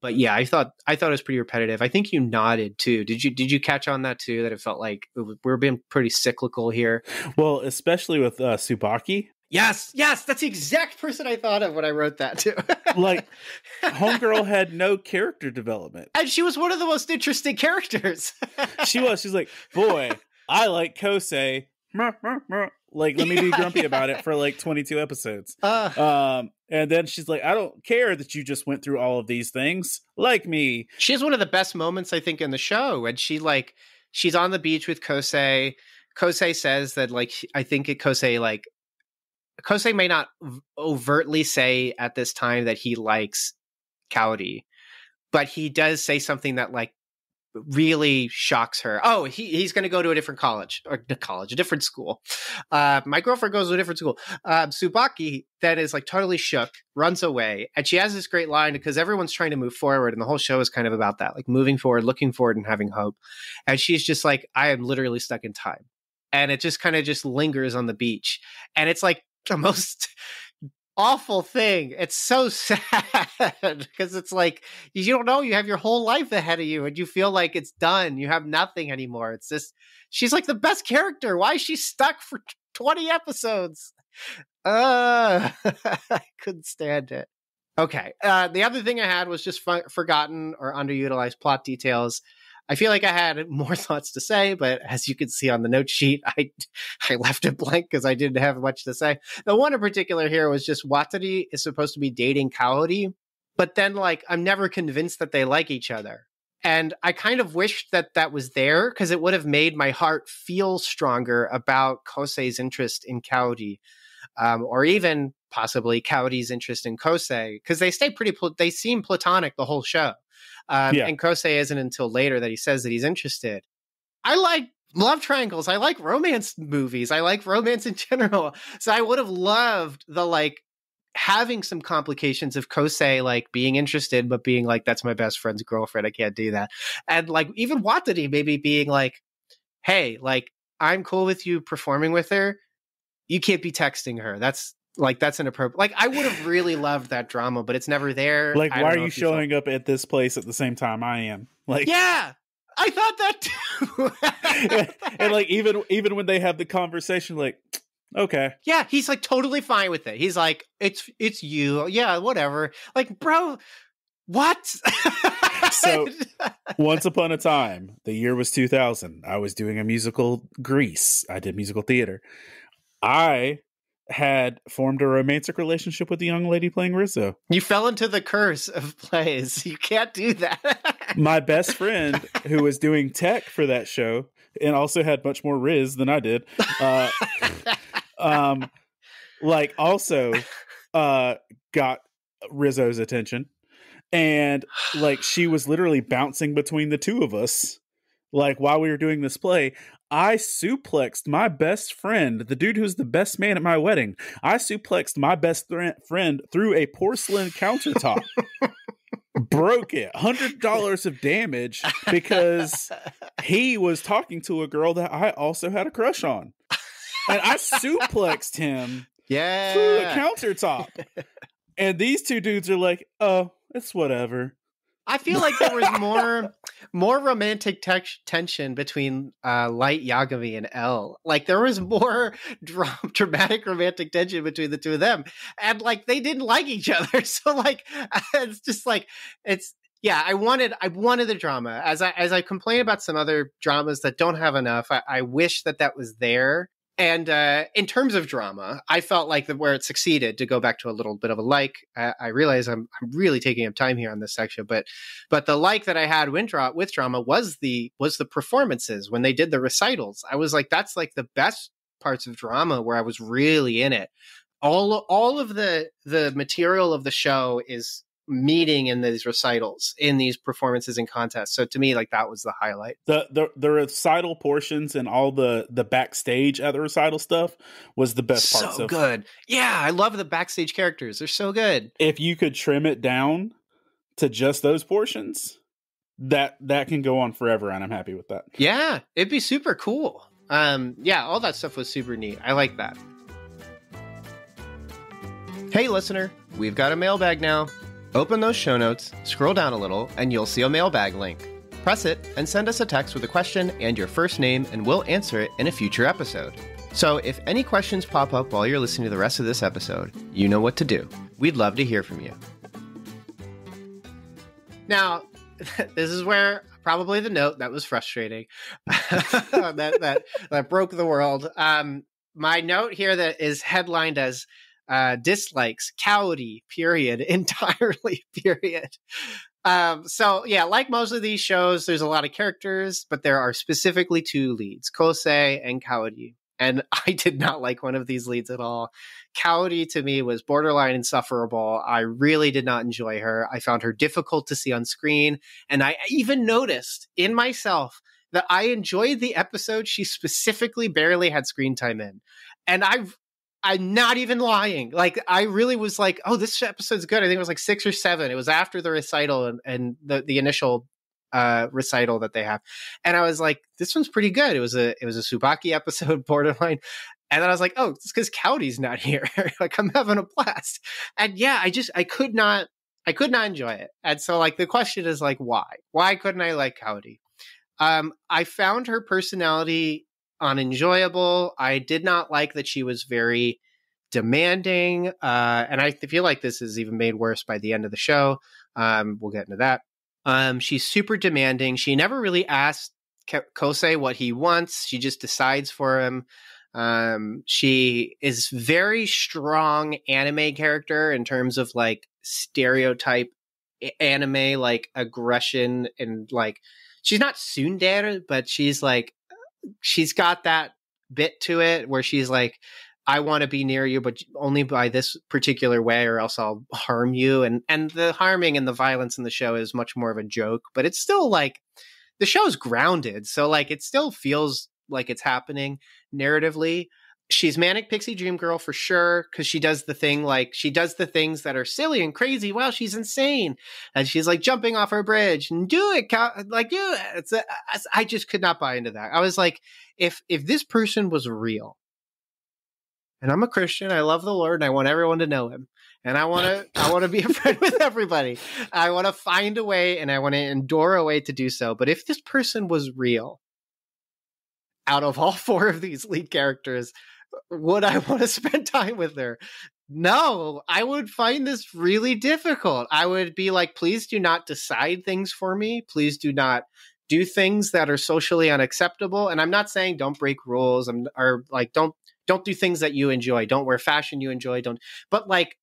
But yeah, I thought I thought it was pretty repetitive. I think you nodded too. Did you did you catch on that too? That it felt like we're being pretty cyclical here. Well, especially with uh, Tsubaki. Yes, yes, that's the exact person I thought of when I wrote that too. like, Homegirl had no character development, and she was one of the most interesting characters. she was. She's like, boy, I like Kousei like let me be grumpy about it for like 22 episodes. Uh, um and then she's like i don't care that you just went through all of these things. Like me. She has one of the best moments i think in the show and she like she's on the beach with kousei. Kousei says that like i think it kousei like kousei may not overtly say at this time that he likes Kaori, but he does say something that like really shocks her. Oh, he, he's going to go to a different college or college, a different school. Uh, my girlfriend goes to a different school. Uh, Tsubaki then is like totally shook, runs away, and she has this great line because everyone's trying to move forward, and the whole show is kind of about that, like moving forward, looking forward, and having hope. And she's just like, I am literally stuck in time, and it just kind of just lingers on the beach, and it's like the most awful thing. It's so sad because it's like you don't know you have your whole life ahead of you and you feel like it's done. You have nothing anymore. It's just she's like the best character. Why is she stuck for 20 episodes? Uh I couldn't stand it. Okay. Uh, the other thing I had was just forgotten or underutilized plot details. I feel like I had more thoughts to say, but as you can see on the note sheet, I I left it blank because I didn't have much to say. The one in particular here was just Watari is supposed to be dating Kaori, but then like I'm never convinced that they like each other. And I kind of wished that that was there because it would have made my heart feel stronger about Kousei's interest in Kaori, um, or even possibly Kaori's interest in Kousei, because they stay pretty, pl- they seem platonic the whole show. Um, yeah. And Kousei isn't until later that he says that he's interested. I like love triangles. I like romance movies. I like romance in general. So I would have loved the like having some complications of Kousei like being interested, but being like, that's my best friend's girlfriend. I can't do that. And like even Watari maybe being like, hey, like I'm cool with you performing with her. You can't be texting her. That's like that's inappropriate. Like I would have really loved that drama, but it's never there. Like, why are you showing up at this place at the same time I am? Like, yeah, I thought that too. and, and like even even when they have the conversation, like, okay, yeah, he's like totally fine with it. He's like, it's it's you, yeah, whatever. Like, bro, what? so once upon a time, the year was 2000. I was doing a musical Grease. I did musical theater. I had formed a romantic relationship with the young lady playing Rizzo. You fell into the curse of plays. You can't do that. My best friend, who was doing tech for that show and also had much more Riz than I did, uh, um, like also uh, got Rizzo's attention. And like she was literally bouncing between the two of us like while we were doing this play I suplexed my best friend, the dude who's the best man at my wedding. I suplexed my best th- friend through a porcelain countertop. broke it. $100 of damage because he was talking to a girl that I also had a crush on. And I suplexed him yeah. through a countertop. and these two dudes are like, "Oh, it's whatever." I feel like there was more more romantic te- tension between uh, Light Yagami and L. Like there was more dra- dramatic romantic tension between the two of them, and like they didn't like each other. So like it's just like it's yeah. I wanted I wanted the drama as I as I complain about some other dramas that don't have enough. I, I wish that that was there and uh, in terms of drama, I felt like that where it succeeded. To go back to a little bit of a like, I, I realize I'm, I'm really taking up time here on this section, but but the like that I had with, with drama was the was the performances when they did the recitals. I was like, that's like the best parts of drama where I was really in it. All all of the the material of the show is meeting in these recitals in these performances and contests. So to me like that was the highlight. The the, the recital portions and all the the backstage at the recital stuff was the best part so good. Yeah i love the backstage characters. They're so good. If you could trim it down to just those portions that that can go on forever and i'm happy with that. Yeah it'd be super cool. Um yeah all that stuff was super neat. I like that. Hey listener we've got a mailbag now Open those show notes, scroll down a little, and you'll see a mailbag link. Press it and send us a text with a question and your first name, and we'll answer it in a future episode. So, if any questions pop up while you're listening to the rest of this episode, you know what to do. We'd love to hear from you. Now, this is where probably the note that was frustrating that, that that broke the world. Um, my note here that is headlined as uh, dislikes, Kaori, period, entirely, period. Um, so yeah, like most of these shows, there's a lot of characters, but there are specifically two leads, Kousei and Kaori. And I did not like one of these leads at all. Kaori to me was borderline insufferable. I really did not enjoy her. I found her difficult to see on screen. And I even noticed in myself that I enjoyed the episode she specifically barely had screen time in. And I've I'm not even lying. Like I really was like, oh, this episode's good. I think it was like six or seven. It was after the recital and, and the the initial uh recital that they have. And I was like, this one's pretty good. It was a it was a Tsubaki episode, borderline. And then I was like, oh, it's because Kaori's not here. like I'm having a blast. And yeah, I just I could not I could not enjoy it. And so like the question is like, why? Why couldn't I like Kaori? Um, I found her personality unenjoyable. I did not like that she was very demanding. Uh, and I feel like this is even made worse by the end of the show. Um, we'll get into that. Um, she's super demanding. She never really asked Kousei what he wants. She just decides for him. Um, she is very strong anime character in terms of like stereotype anime, like aggression and like she's not tsundere, but she's like she's got that bit to it where she's like I want to be near you, but only by this particular way, or else I'll harm you. And and the harming and the violence in the show is much more of a joke, but it's still like the show's grounded, so like it still feels like it's happening narratively she's manic pixie dream girl for sure because she does the thing like she does the things that are silly and crazy while she's insane and she's like jumping off her bridge and do it like do it it's uh, a, i just could not buy into that i was like if if this person was real and i'm a christian i love the lord and i want everyone to know him and i want to i want to be a friend with everybody i want to find a way and i want to endure a way to do so but if this person was real out of all four of these lead characters would I want to spend time with her? No, I would find this really difficult. I would be like, please do not decide things for me. Please do not do things that are socially unacceptable. And I'm not saying don't break rules I'm, or like don't don't do things that you enjoy. Don't wear fashion you enjoy. Don't. But like,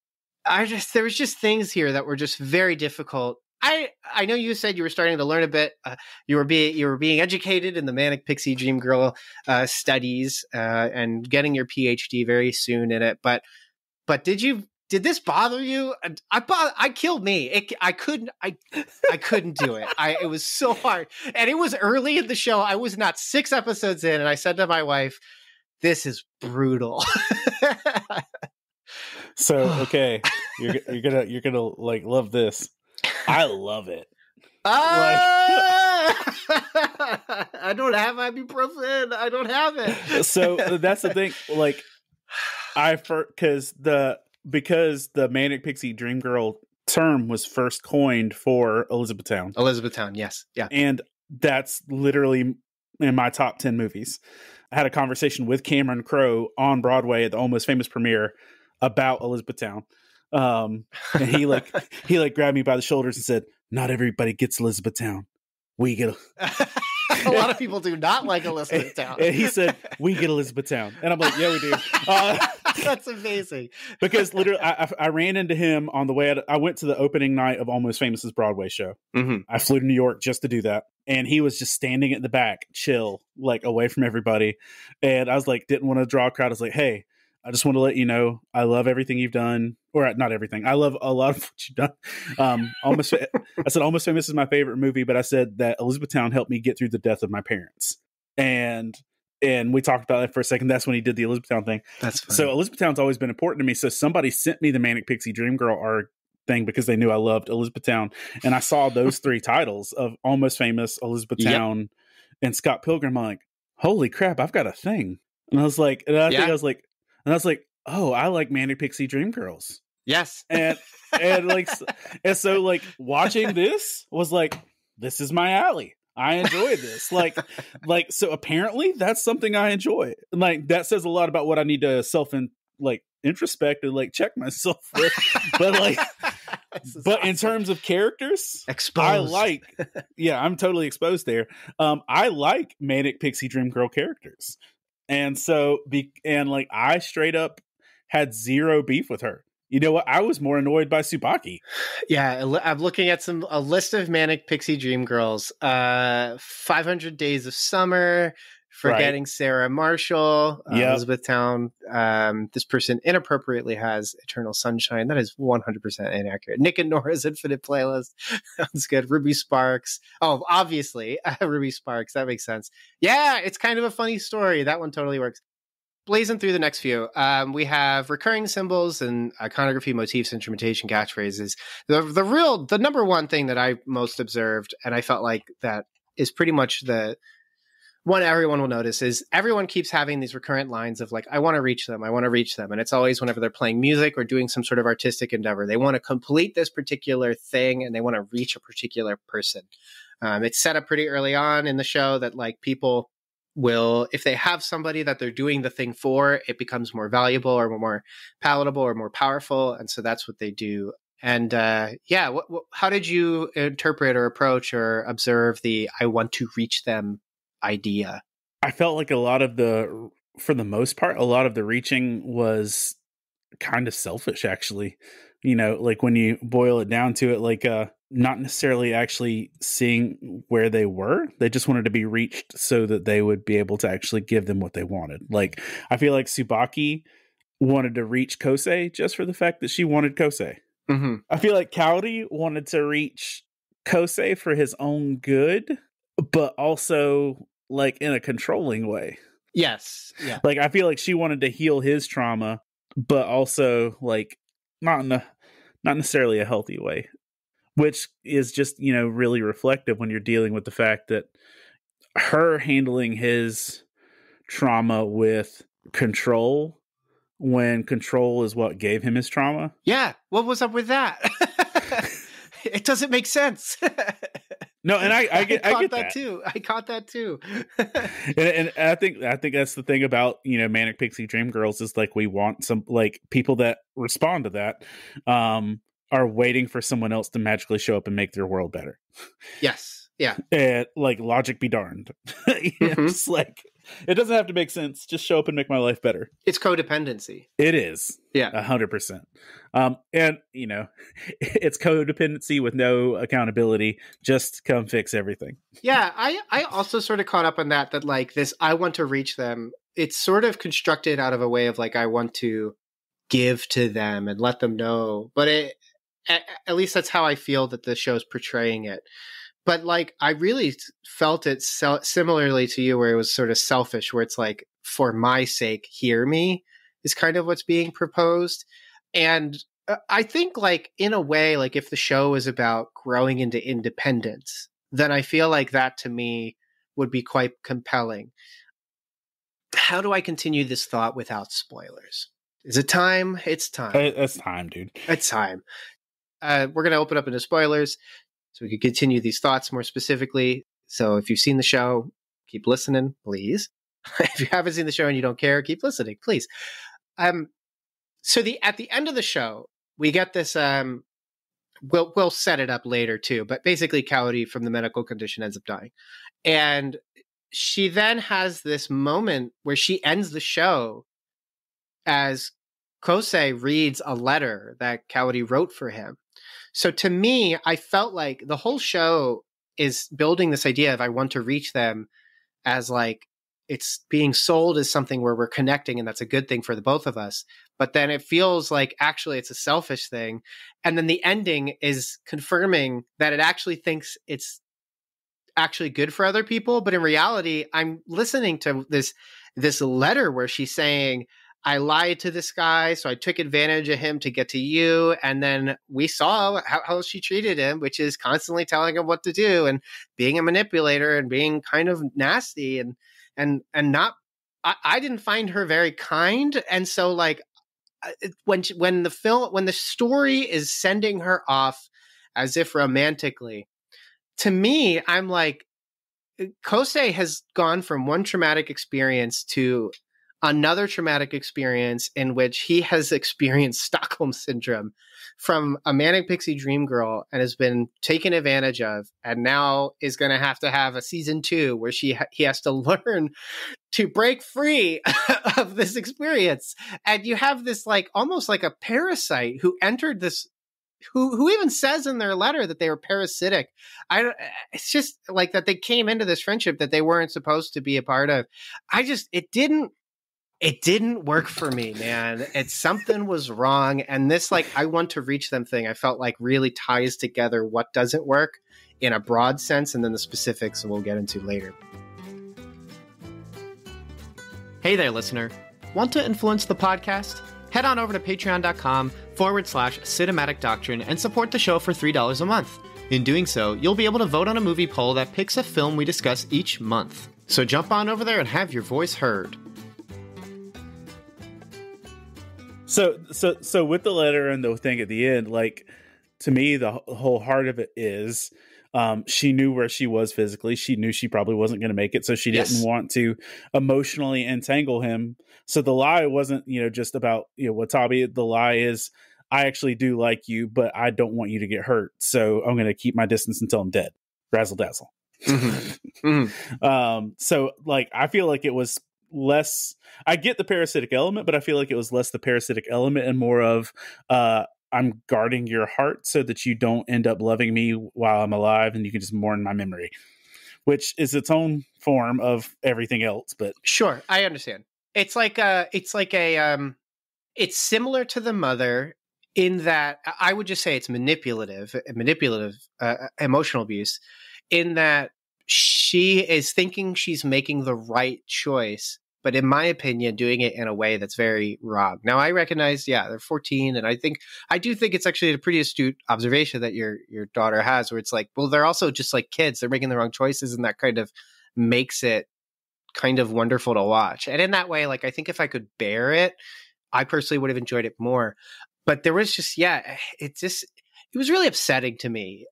I just there was just things here that were just very difficult I I know you said you were starting to learn a bit. Uh, you were being you were being educated in the manic pixie dream girl uh, studies uh, and getting your PhD very soon in it. But but did you did this bother you? I I killed me. It, I couldn't I I couldn't do it. I it was so hard, and it was early in the show. I was not six episodes in, and I said to my wife, "This is brutal." so okay, you're you're gonna you're gonna like love this. I love it. Ah! Like, I don't have ibuprofen. I don't have it. so that's the thing. Like, I for because the because the manic pixie dream girl term was first coined for Elizabethtown. Elizabethtown, yes. Yeah. And that's literally in my top 10 movies. I had a conversation with Cameron Crowe on Broadway at the Almost Famous premiere about Elizabethtown. Um, and he like he like grabbed me by the shoulders and said, "Not everybody gets Elizabethtown. We get." a lot of people do not like Elizabethtown. and he said, "We get Elizabethtown," and I'm like, "Yeah, we do." Uh, That's amazing. because literally, I, I, I ran into him on the way. Out, I went to the opening night of Almost Famous's Broadway show. Mm-hmm. I flew to New York just to do that, and he was just standing at the back, chill, like away from everybody. And I was like, didn't want to draw a crowd. I was like, hey. I just want to let you know I love everything you've done, or not everything. I love a lot of what you've done. Um, almost, I said almost famous is my favorite movie, but I said that Elizabethtown helped me get through the death of my parents, and and we talked about that for a second. That's when he did the Elizabethtown thing. That's funny. So Elizabethtown's always been important to me. So somebody sent me the Manic Pixie Dream Girl art thing because they knew I loved Elizabethtown, and I saw those three titles of Almost Famous, Elizabethtown, and Scott Pilgrim. I'm like, holy crap, I've got a thing. And I was like, and I think I was like, and I was like, oh, I like Manic Pixie Dream Girls, yes. and and like, and so like watching this was like, this is my alley. I enjoy this. Like, like so apparently that's something I enjoy. And like that says a lot about what I need to self and like introspect and like check myself with. but like but in terms of characters, exposed, I like yeah, I'm totally exposed there. Um I like manic pixie dream girl characters. And so be and like I straight up had zero beef with her. You know what? I was more annoyed by Tsubaki. Yeah, I'm looking at some a list of manic pixie dream girls. Uh, 500 Days of Summer, Forgetting Sarah Marshall, uh, Yep. Elizabethtown. Um, this person inappropriately has Eternal Sunshine. That is 100% inaccurate. Nick and Nora's Infinite Playlist. Sounds good. Ruby Sparks. Oh, obviously, Ruby Sparks. That makes sense. Yeah, it's kind of a funny story. That one totally works. Blazing through the next few, um, we have recurring symbols and iconography, motifs, instrumentation, catchphrases. The the real the number one thing that I most observed, and I felt like that is pretty much the one everyone will notice is everyone keeps having these recurrent lines of like, I want to reach them, I want to reach them. And it's always whenever they're playing music or doing some sort of artistic endeavor. They want to complete this particular thing and they want to reach a particular person. Um, it's set up pretty early on in the show that like people will, if they have somebody that they're doing the thing for, it becomes more valuable or more palatable or more powerful. And so that's what they do. And uh, yeah, what, what, how did you interpret or approach or observe the I want to reach them idea? I felt like a lot of the, for the most part, a lot of the reaching was kind of selfish, actually. You know, like when you boil it down to it, like uh, not necessarily actually seeing where they were. They just wanted to be reached so that they would be able to actually give them what they wanted. Like I feel like Tsubaki wanted to reach Kousei just for the fact that she wanted Kousei. Mm-hmm. I feel like Kaori wanted to reach Kousei for his own good, but also like in a controlling way. Yes. Yeah. Like I feel like she wanted to heal his trauma, but also like not in a not necessarily a healthy way. Which is just, you know, really reflective when you're dealing with the fact that her handling his trauma with control when control is what gave him his trauma. Yeah. What was up with that? it doesn't make sense. No, and I I get I, caught get that, that, too. I caught that too. and, and I think I think that's the thing about you know manic pixie dream girls is like we want some like people that respond to that um are waiting for someone else to magically show up and make their world better yes. Yeah. and like logic be darned you know, Mhm. just like it doesn't have to make sense just show up and make my life better It's codependency. it is Yeah. a hundred percent um and you know it's codependency with no accountability just come fix everything Yeah, I I also sort of caught up on that that like this I want to reach them. It's sort of constructed out of a way of like I want to give to them and let them know. But it at, at least that's how I feel that the show's portraying it. But like I really felt it so, similarly to you where it was sort of selfish where it's like for my sake hear me is kind of what's being proposed. And uh, I think like in a way like if the show is about growing into independence then I feel like that to me would be quite compelling. How do I continue this thought without spoilers? Is it time? It's time. It's time, dude. It's time. Uh, we're going to open up into spoilers so we could continue these thoughts more specifically. So if you've seen the show, keep listening, please. if you haven't seen the show and you don't care, keep listening, please. Um, so the at the end of the show, we get this. Um, we'll we'll set it up later too, but basically, Kaori from the medical condition ends up dying, and she then has this moment where she ends the show as Kousei reads a letter that Kaori wrote for him. So to me, I felt like the whole show is building this idea of I want to reach them as like it's being sold as something where we're connecting and that's a good thing for the both of us. But then it feels like actually it's a selfish thing. And then the ending is confirming that it actually thinks it's actually good for other people. But in reality, I'm listening to this this letter where she's saying, I lied to this guy, so I took advantage of him to get to you. And then we saw how, how, she treated him, which is constantly telling him what to do and being a manipulator and being kind of nasty and and and not. I, I didn't find her very kind, and so like when she, when the film when the story is sending her off as if romantically, to me, I'm like. Uh, Kousei has gone from one traumatic experience to another traumatic experience in which he has experienced Stockholm syndrome from a manic pixie dream girl and has been taken advantage of and now is going to have to have a season 2 where she ha- he has to learn to break free of this experience. And you have this like almost like a parasite who entered this who who even says in their letter that they were parasitic. I eh, eh, it's just like that they came into this friendship that they weren't supposed to be a part of. I just it didn't it didn't work for me, man. It's something was wrong. And this, like, I want to reach them thing, I felt like really ties together what doesn't work in a broad sense and then the specifics we'll get into later. Hey there, listener. Want to influence the podcast? Head on over to patreon.com forward slash cinematic doctrine and support the show for $3 a month. In doing so, you'll be able to vote on a movie poll that picks a film we discuss each month. So jump on over there and have your voice heard. So so so with the letter and the thing at the end, like to me, the whole heart of it is um, she knew where she was physically. She knew she probably wasn't going to make it, so she Yes. didn't want to emotionally entangle him. So the lie wasn't, you know, just about you know Watari. The lie is, I actually do like you, but I don't want you to get hurt. So I'm going to keep my distance until I'm dead. Razzle dazzle. Mhm. Um, so like I feel like it was less I get the parasitic element, but I feel like it was less the parasitic element and more of uh I'm guarding your heart so that you don't end up loving me while I'm alive and you can just mourn my memory. Which is its own form of everything else, but Sure, I understand. It's like a, it's like a, um, it's similar to the mother in that I would just say it's manipulative, manipulative, uh, emotional abuse, in that she is thinking she's making the right choice, but in my opinion, doing it in a way that's very wrong. Now, I recognize, yeah, they're 14, and I think I do think it's actually a pretty astute observation that your your daughter has, where it's like, well, they're also just like kids; they're making the wrong choices, and that kind of makes it kind of wonderful to watch. And in that way, like I think if I could bear it, I personally would have enjoyed it more. But there was just, yeah, it just it was really upsetting to me.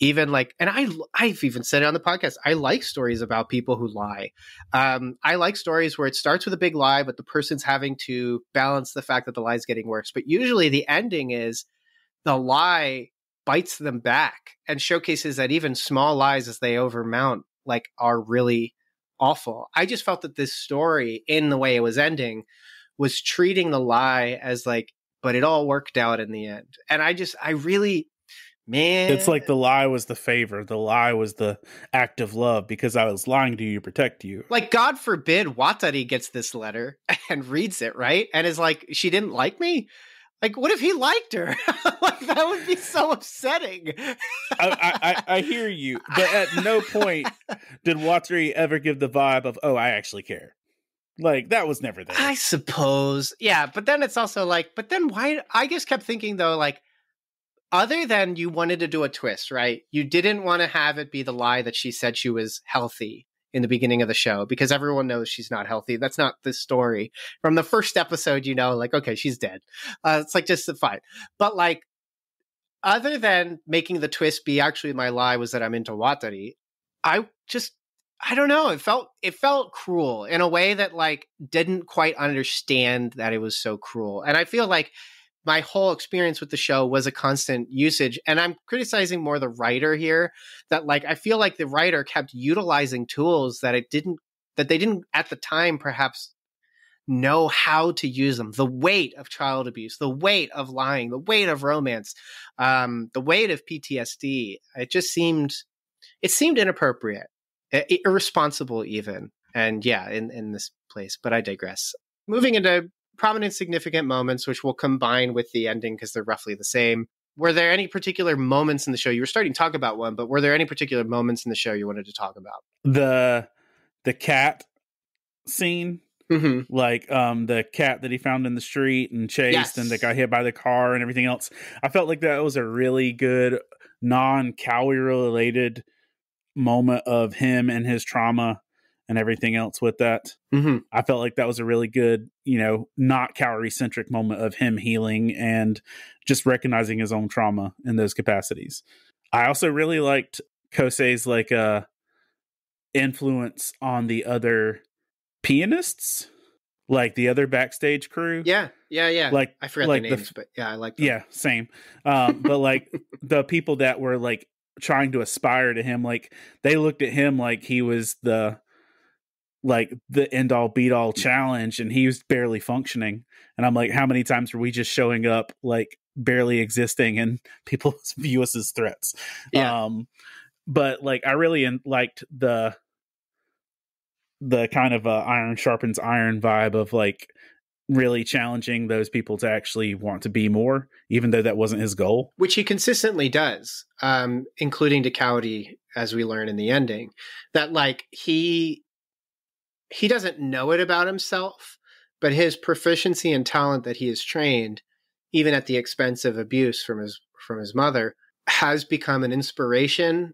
Even like, and I I've even said it on the podcast. I like stories about people who lie. Um, I like stories where it starts with a big lie, but the person's having to balance the fact that the lie's getting worse. But usually, the ending is the lie bites them back and showcases that even small lies as they overmount like are really awful. I just felt that this story, in the way it was ending, was treating the lie as like, but it all worked out in the end. And I just, I really, man, it's like the lie was the favor. The lie was the act of love because I was lying to you to protect you. like God forbid Watari gets this letter and reads it right and is like, she didn't like me. Like, what if he liked her? like, that would be so upsetting. I, I, I, I hear you, but at no point did Watari ever give the vibe of, oh, I actually care. Like that was never there. I suppose. Yeah, but then it's also like, but then why? I just kept thinking though, like, other than you wanted to do a twist, right? You didn't want to have it be the lie that she said she was healthy in the beginning of the show because everyone knows she's not healthy. That's not the story. From the first episode, you know, like, okay, she's dead. Uh, it's like just fine. But like, other than making the twist be actually my lie was that I'm into Watari, I just I don't know. It felt it felt cruel in a way that like didn't quite understand that it was so cruel. And I feel like my whole experience with the show was a constant usage and i'm criticizing more the writer here that like i feel like the writer kept utilizing tools that it didn't that they didn't at the time perhaps know how to use them. The weight of child abuse the weight of lying the weight of romance um, the weight of ptsd it just seemed it seemed inappropriate irresponsible even and yeah in in this place but i digress. Moving into prominent significant moments which will combine with the ending because they're roughly the same were there any particular moments in the show you were starting to talk about one but were there any particular moments in the show you wanted to talk about the the cat scene mm-hmm. like um the cat that he found in the street and chased Yes. and that got hit by the car and everything else i felt like that was a really good non Kaori related moment of him and his trauma and everything else with that Mm-hmm. I felt like that was a really good, you know, not Kaori centric moment of him healing and just recognizing his own trauma in those capacities. I also really liked Kousei's like uh influence on the other pianists, like the other backstage crew. yeah yeah yeah Like i forget like the the names but yeah i like them. yeah, same. Um, but like the people that were like trying to aspire to him, like they looked at him like he was the like the end all beat all challenge and he was barely functioning. And I'm like, how many times were we just showing up like barely existing and people view us as threats? Yeah. Um but like I really in- liked the the kind of uh, iron sharpens iron vibe of like really challenging those people to actually want to be more, even though that wasn't his goal. which he consistently does, um, including to Kaori, as we learn in the ending, that like he he doesn't know it about himself, but his proficiency and talent that he has trained, even at the expense of abuse from his from his mother, has become an inspiration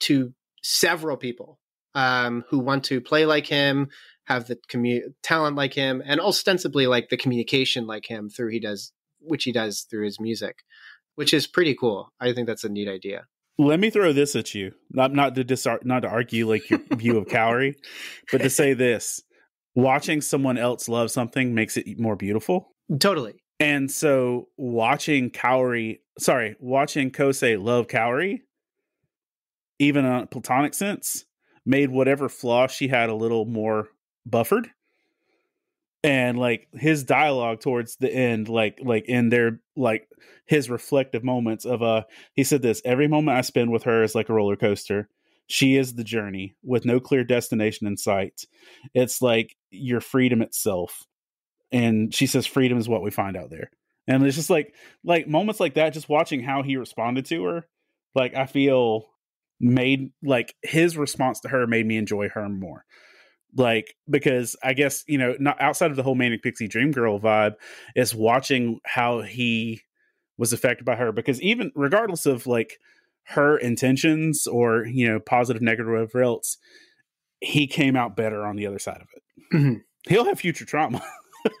to several people um, who want to play like him, have the commu- talent like him, and ostensibly like the communication like him through he does, which he does through his music, which is pretty cool. I think that's a neat idea. Let me throw this at you, not not to dis- not to argue like your view of Kaori, but to say this: watching someone else love something makes it more beautiful. Totally. And so, watching Kaori, sorry, watching Kousei love Kaori, even on a platonic sense, made whatever flaw she had a little more buffered. And like his dialogue towards the end, like like in their like his reflective moments of uh he said this every moment I spend with her is like a roller coaster. She is the journey with no clear destination in sight. It's like your freedom itself. And she says freedom is what we find out there. And it's just like like moments like that, just watching how he responded to her, like I feel made like his response to her made me enjoy her more. Like because I guess, you know, not outside of the whole Manic Pixie Dream Girl vibe, is watching how he was affected by her because even regardless of like her intentions or you know positive negative whatever else he came out better on the other side of it Mhm. he'll have future trauma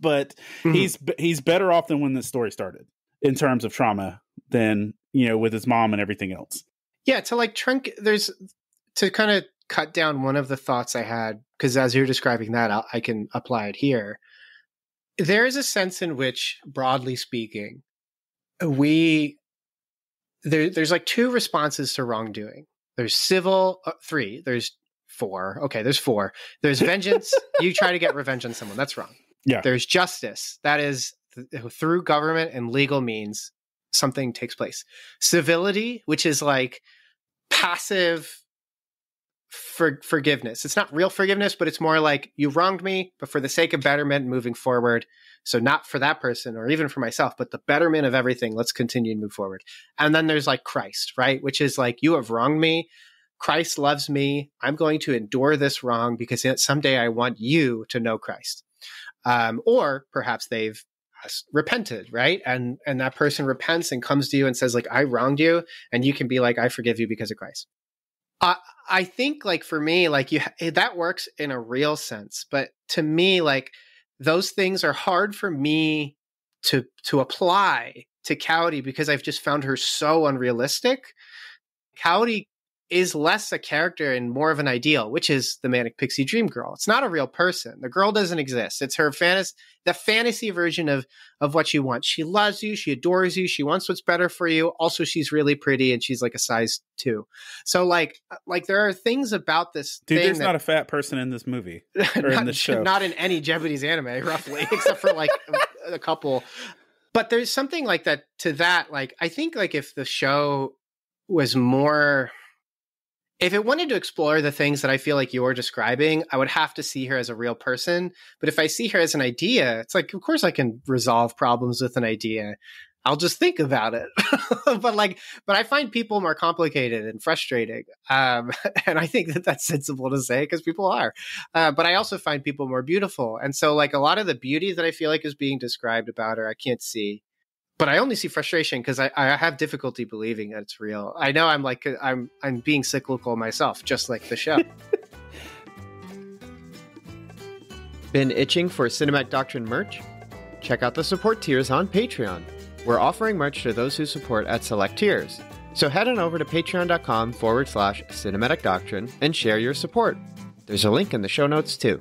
but Mhm. he's he's better off than when the story started in terms of trauma than you know with his mom and everything else Yeah, to like trunk, there's to kind of cut down one of the thoughts I had, because as you're describing that, I'll, I can apply it here. There is a sense in which, broadly speaking, we there, there's like two responses to wrongdoing. There's civil, uh, three. There's four. Okay, there's four. There's vengeance. you try to get revenge on someone. That's wrong. Yeah. There's justice. That is th- through government and legal means something takes place. Civility, which is like passive for forgiveness. It's not real forgiveness, but it's more like you wronged me, but for the sake of betterment moving forward. So not for that person or even for myself, but the betterment of everything. Let's continue and move forward. And then there's like Christ, right? Which is like you have wronged me. Christ loves me. I'm going to endure this wrong because someday I want you to know Christ. Um, or perhaps they've repented, right? And and that person repents and comes to you and says like I wronged you, and you can be like I forgive you because of Christ. I I think like for me, like you eh, that works in a real sense, but to me, like those things are hard for me to to apply to Kaori because I've just found her so unrealistic. Kaori is less a character and more of an ideal, which is the manic pixie dream girl. It's not a real person. The girl doesn't exist. It's her fantasy, the fantasy version of of what she wants. She loves you. She adores you. She wants what's better for you. Also, she's really pretty and she's like a size two. So, like, uh, like there are things about this. Dude, there's that, not a fat person in this movie or not, in this show. Not in any Japanese anime, roughly, except for like a, a couple. But there's something like that to that. Like, I think like if the show was more if it wanted to explore the things that I feel like you're describing, I would have to see her as a real person. But if I see her as an idea, it's like, of course, I can resolve problems with an idea. I'll just think about it. but like, but I find people more complicated and frustrating. Um, and I think that that's sensible to say because people are. Uh, but I also find people more beautiful. And so, like, a lot of the beauty that I feel like is being described about her, I can't see but I only see frustration because I, I have difficulty believing that it's real. I know I'm like uh, I'm I'm being cyclical myself, just like the show. Been itching for Cinematic Doctrine merch? Check out the support tiers on Patreon. We're offering merch to those who support at select tiers. So head on over to patreon.com forward slash cinematic doctrine and share your support. There's a link in the show notes too.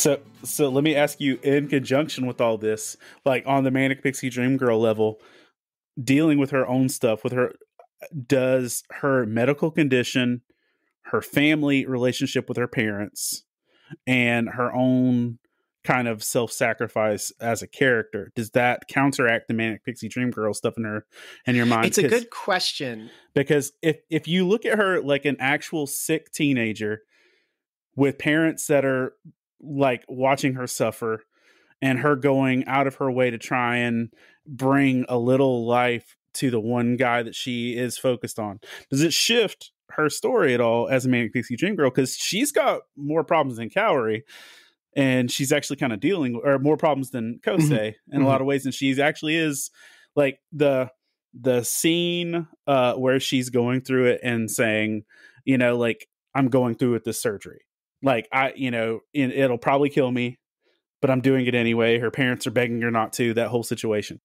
So so let me ask you in conjunction with all this, like on the Manic Pixie Dream Girl level, dealing with her own stuff with her does her medical condition, her family relationship with her parents, and her own kind of self-sacrifice as a character does that counteract the manic pixie dream girl stuff in her in your mind? It's a good question. because if if you look at her like an actual sick teenager with parents that are like watching her suffer and her going out of her way to try and bring a little life to the one guy that she is focused on. Does it shift her story at all as a manic pixie dream girl? Because she's got more problems than Kaori, and she's actually kind of dealing or more problems than Kousei mm-hmm. in mm-hmm. a lot of ways, and she's actually is like the the scene uh where she's going through it and saying, you know, like I'm going through with this surgery like I, you know, it'll probably kill me, but I'm doing it anyway. Her parents are begging her not to. That whole situation.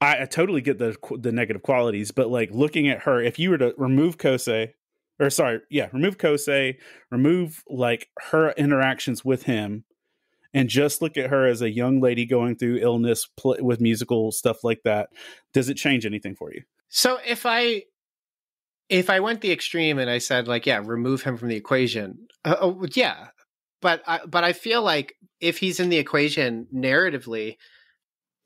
I, I totally get the the negative qualities, but like looking at her, if you were to remove Kousei, or sorry, yeah, remove Kousei, remove like her interactions with him, and just look at her as a young lady going through illness with musical stuff like that, does it change anything for you? So if I if I went the extreme and I said like, yeah, remove him from the equation, uh, oh, yeah, but I, but I feel like if he's in the equation narratively,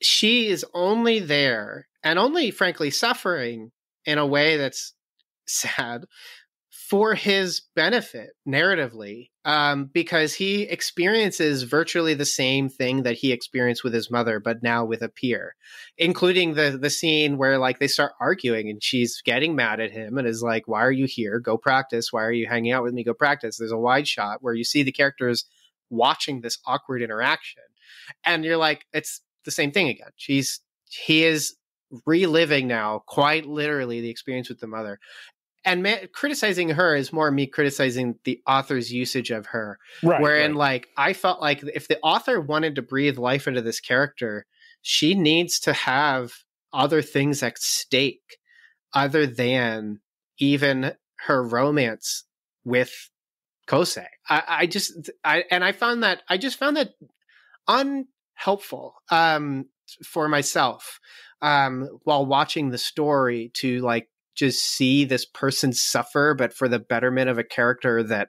she is only there and only frankly suffering in a way that's sad for his benefit narratively um, because he experiences virtually the same thing that he experienced with his mother but now with a peer including the the scene where like they start arguing and she's getting mad at him and is like why are you here? Go practice. Why are you hanging out with me? Go practice. There's a wide shot where you see the characters watching this awkward interaction and you're like it's the same thing again. She's he is reliving now quite literally the experience with the mother and criticizing her is more me criticizing the author's usage of her. Right, wherein, right. like, I felt like if the author wanted to breathe life into this character, she needs to have other things at stake other than even her romance with Kousei. I, I just, I, and I found that, I just found that unhelpful um, for myself um, while watching the story to like just see this person suffer, but for the betterment of a character that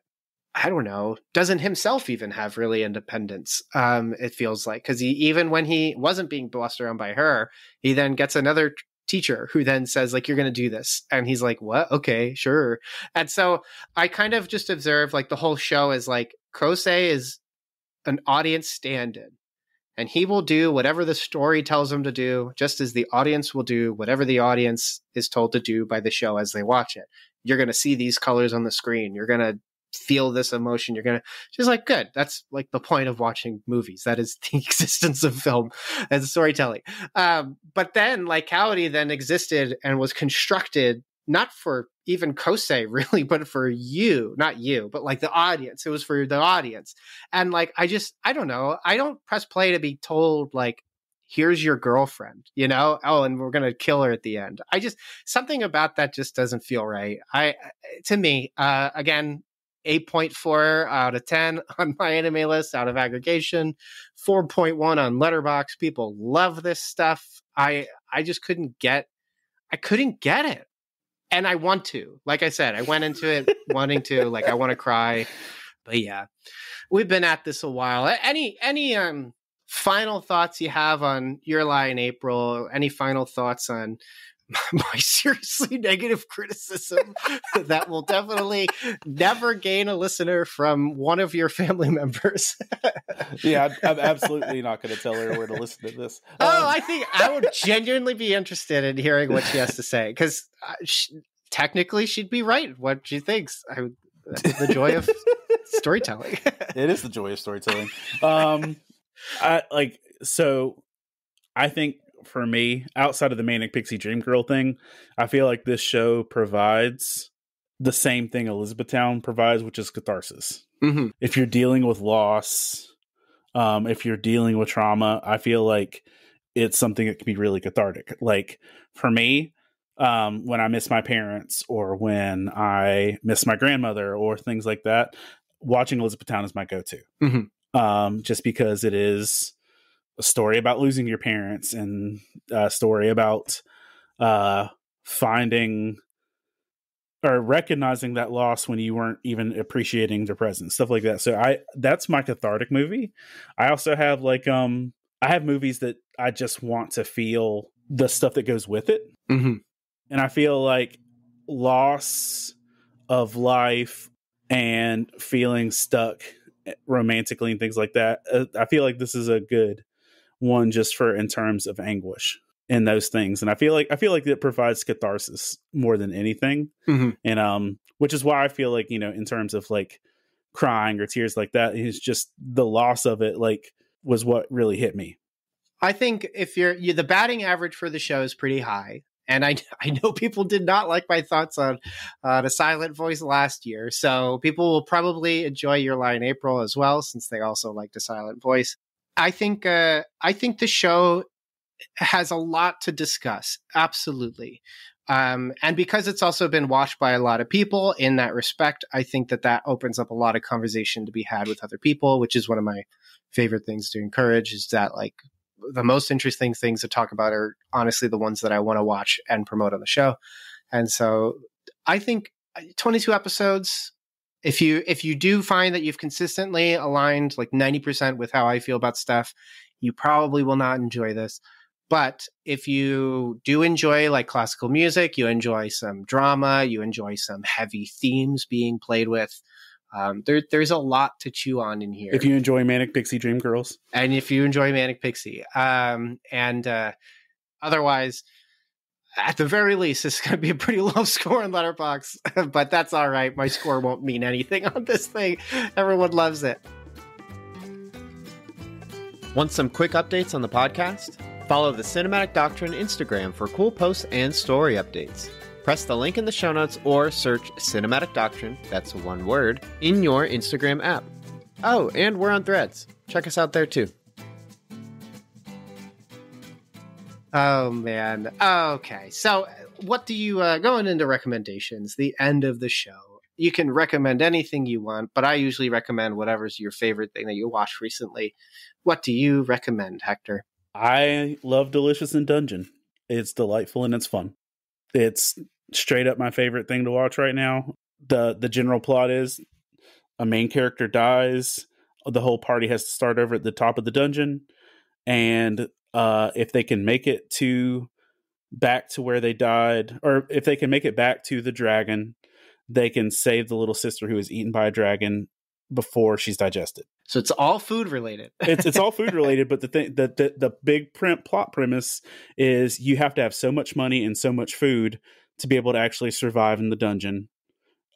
I don't know, doesn't himself even have really independence. Um, it feels like. Because he even when he wasn't being bossed around by her, he then gets another teacher who then says like you're going to do this. And he's like what? Okay sure. And so i kind of just observe like the whole show is like Kousei is an audience stand-in and he will do whatever the story tells him to do, just as the audience will do whatever the audience is told to do by the show as they watch it. You're going to see these colors on the screen. You're going to feel this emotion. You're gonna she's like, good. That's like the point of watching movies. That is the existence of film as storytelling. Um, but then like Kaori then existed and was constructed not for even Kousei really, but for you, not you, but like the audience. It was for the audience. And like I just I don't know. I don't press play to be told like here's your girlfriend, you know? Oh, and we're going to kill her at the end. I just something about that just doesn't feel right. I to me, uh again, 8.4 out of 10 on MyAnimeList out of aggregation, 4.1 on Letterboxd People love this stuff. I I just couldn't get I couldn't get it. And I want to. Like I said, I went into it wanting to like I want to cry. But yeah. We've been at this a while. Any any um final thoughts you have on Your Lie in April? Any final thoughts on my seriously negative criticism that will definitely never gain a listener from one of your family members. yeah, I'm, I'm, absolutely not going to tell her where to listen to this. Oh, um, I think I would genuinely be interested in hearing what she has to say because uh, technically she'd be right what she thinks. I, the joy of storytelling. it is the joy of storytelling. Um, I like so. I think for me, outside of the Manic Pixie Dream Girl thing, I feel like this show provides the same thing Elizabethtown provides, which is catharsis. Mm-hmm. If you're dealing with loss, um, if you're dealing with trauma, I feel like it's something that can be really cathartic. Like for me, um, when I miss my parents or when I miss my grandmother or things like that, watching Elizabethtown is my go-to. Mm-hmm. Um, just because it is a story about losing your parents and a story about uh, finding or recognizing that loss when you weren't even appreciating their presence, stuff like that. So I that's my cathartic movie. I also have like um I have movies that I just want to feel the stuff that goes with it, mm-hmm. and I feel like loss of life and feeling stuck romantically and things like that. Uh, I feel like this is a good one just for in terms of anguish in those things. And i feel like i feel like it provides catharsis more than anything. Mm-hmm. and um which is why i feel like you know in terms of like crying or tears like that it's just the loss of it like was what really hit me. I think if you're you, the batting average for the show is pretty high. And I I know people did not like my thoughts on uh, the silent voice last year, so people will probably enjoy Your Lie in April as well, since they also like the silent voice. I think uh, I think the show has a lot to discuss. Absolutely. Um, and because it's also been watched by a lot of people in that respect, I think that that opens up a lot of conversation to be had with other people, which is one of my favorite things to encourage is that like the most interesting things to talk about are honestly the ones that I want to watch and promote on the show. And so I think uh, 22 episodes if you if you do find that you've consistently aligned like 90% with how I feel about stuff, you probably will not enjoy this. But if you do enjoy like classical music, you enjoy some drama, you enjoy some heavy themes being played with, um, there, there's a lot to chew on in here. If you enjoy Manic Pixie Dream Girls, and if you enjoy Manic Pixie, um, and uh, otherwise, at the very least, it's going to be a pretty low score in Letterboxd, but that's all right. My score won't mean anything on this thing. Everyone loves it. Want some quick updates on the podcast? Follow the Cinematic Doctrine Instagram for cool posts and story updates. Press the link in the show notes or search Cinematic Doctrine, that's one word, in your Instagram app. Oh, and we're on threads. Check us out there too. Oh man. Okay. So, what do you uh, going into recommendations? The end of the show. You can recommend anything you want, but I usually recommend whatever's your favorite thing that you watched recently. What do you recommend, Hector? I love Delicious in Dungeon. It's delightful and it's fun. It's straight up my favorite thing to watch right now. the The general plot is a main character dies. The whole party has to start over at the top of the dungeon, and uh, if they can make it to back to where they died, or if they can make it back to the dragon, they can save the little sister who was eaten by a dragon before she's digested. So it's all food related. it's it's all food related, but the thing the, the the big print plot premise is you have to have so much money and so much food to be able to actually survive in the dungeon.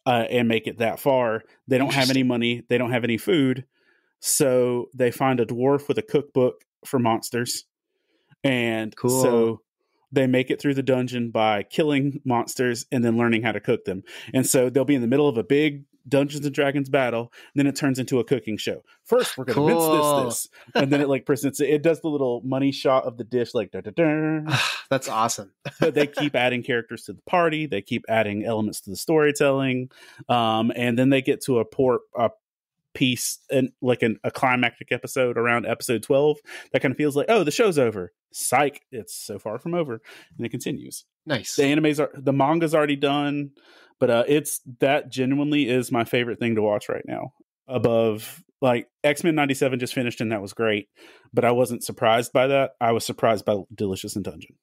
uh, and make it that far. They don't have any money. They don't have any food. So they find a dwarf with a cookbook for monsters. And Cool. so they make it through the dungeon by killing monsters and then learning how to cook them. And so they'll be in the middle of a big Dungeons and Dragons battle, and then it turns into a cooking show. First, we're going to Cool. mince this, this, and then it like presents it. It does the little money shot of the dish, like da da da. That's awesome. but they keep adding characters to the party. They keep adding elements to the storytelling, um, and then they get to a port a piece and like an, a climactic episode around episode twelve that kind of feels like oh the show's over. Psych! It's so far from over, and it continues. Nice. The animes are the manga's already done, but uh, it's that genuinely is my favorite thing to watch right now. Above like X Men '97 just finished and that was great, but I wasn't surprised by that. I was surprised by Delicious in Dungeon.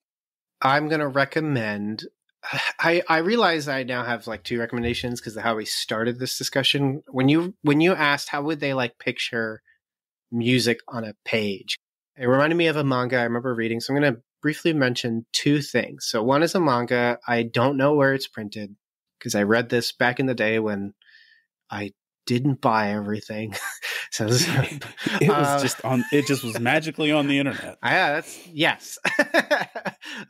I'm gonna recommend. I I realize I now have like two recommendations because of how we started this discussion. When you when you asked how would they like picture music on a page, it reminded me of a manga I remember reading. So I'm gonna briefly mention two things. So one is a manga. I don't know where it's printed because I read this back in the day when I didn't buy everything. this- it was Uh, just on it just was magically on the internet Ah, Yeah, that's yes.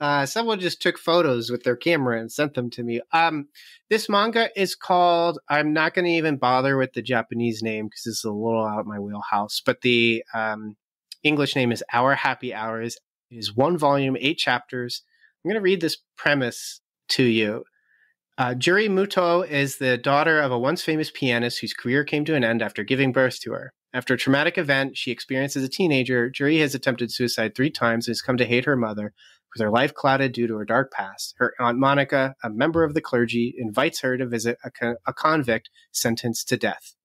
uh, someone just took photos with their camera and sent them to me. Um, this manga is called. I'm not going to even bother with the Japanese name because it's a little out of my wheelhouse. But the um, English name is Our Happy Hours. It is one volume, eight chapters. I'm going to read this premise to you. Uh, Juri Muto is the daughter of a once famous pianist whose career came to an end after giving birth to her. After a traumatic event she experienced as a teenager, Juri has attempted suicide three times and has come to hate her mother, with her life clouded due to her dark past. Her aunt Monica, a member of the clergy, invites her to visit a, a convict sentenced to death.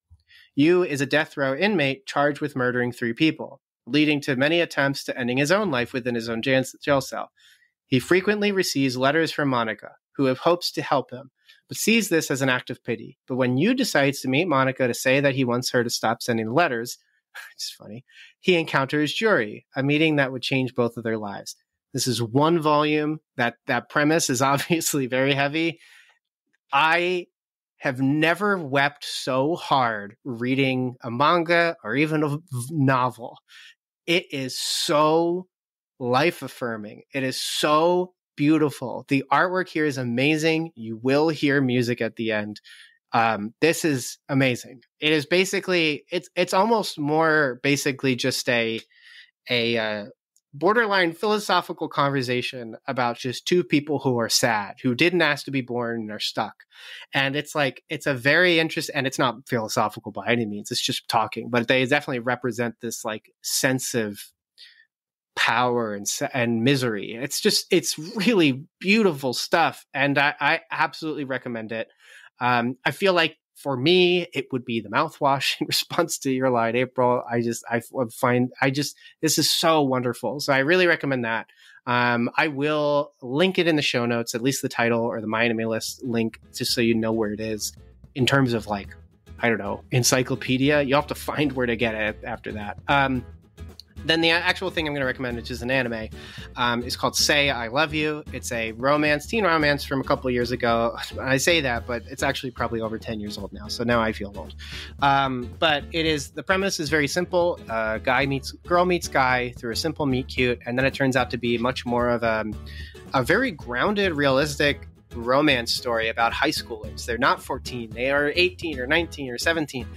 Yu is a death row inmate charged with murdering three people, leading to many attempts to ending his own life within his own jail cell. He frequently receives letters from Monica, who have hopes to help him, but sees this as an act of pity. But when Yu decides to meet Monica to say that he wants her to stop sending letters, it's funny, he encounters Juri, a meeting that would change both of their lives. This is one volume. That that premise is obviously very heavy. I have never wept so hard reading a manga or even a novel. It is so life affirming. It is so beautiful. The artwork here is amazing. You will hear music at the end. Um, this is amazing. It is basically it's it's almost more basically just a a uh, borderline philosophical conversation about just two people who are sad, who didn't ask to be born and are stuck. And it's like it's a very interesting and it's not philosophical by any means. It's just talking, but they definitely represent this like sense of power and and misery. It's just it's really beautiful stuff, and I, I absolutely recommend it. Um, I feel like for me, it would be the mouthwash in response to your line, April. I just I find I just this is so wonderful, so I really recommend that. Um, I will link it in the show notes, at least the title or the MyAnimeList link, just so you know where it is. In terms of like, I don't know, encyclopedia, you'll have to find where to get it after that. Um, then the actual thing I'm going to recommend, which is an anime, um, is called "Say I Love You." It's a romance, teen romance from a couple years ago. I say that, but it's actually probably over ten years old now. So now I feel old. Um, but it is the premise is very simple: uh, guy meets girl meets guy through a simple meet cute, and then it turns out to be much more of a a very grounded, realistic romance story about high schoolers. They're not 14, they are 18 or 19 or 17.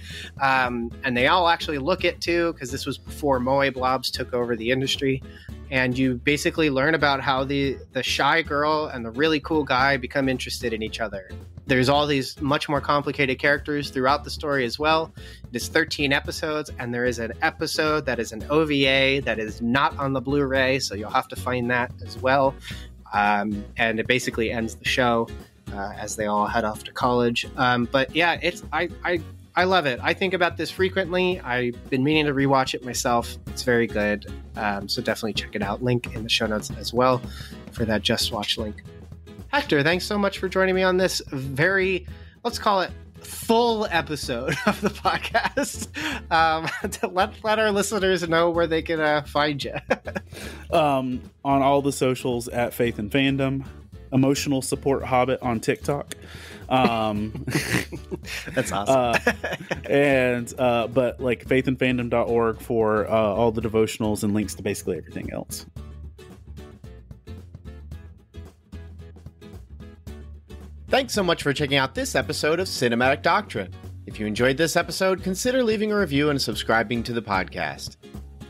Um, and they all actually look it too, because this was before Moe Blobs took over the industry. And you basically learn about how the, the shy girl and the really cool guy become interested in each other. There's all these much more complicated characters throughout the story as well. It is 13 episodes, and there is an episode that is an OVA that is not on the Blu ray, so you'll have to find that as well um, and it basically ends the show uh, as they all head off to college. Um, but yeah, it's I, I I love it. I think about this frequently. I've been meaning to rewatch it myself. It's very good, um, so definitely check it out. Link in the show notes as well for that Just Watch link. Hector, thanks so much for joining me on this very let's call it full episode of the podcast um, to let, let our listeners know where they can uh, find you. um, on all the socials at Faith and Fandom, Emotional Support Hobbit on TikTok. Um, That's awesome. uh, and uh, but like faith and faithandfandom.org for uh, all the devotionals and links to basically everything else. Thanks so much for checking out this episode of Cinematic Doctrine. If you enjoyed this episode, consider leaving a review and subscribing to the podcast.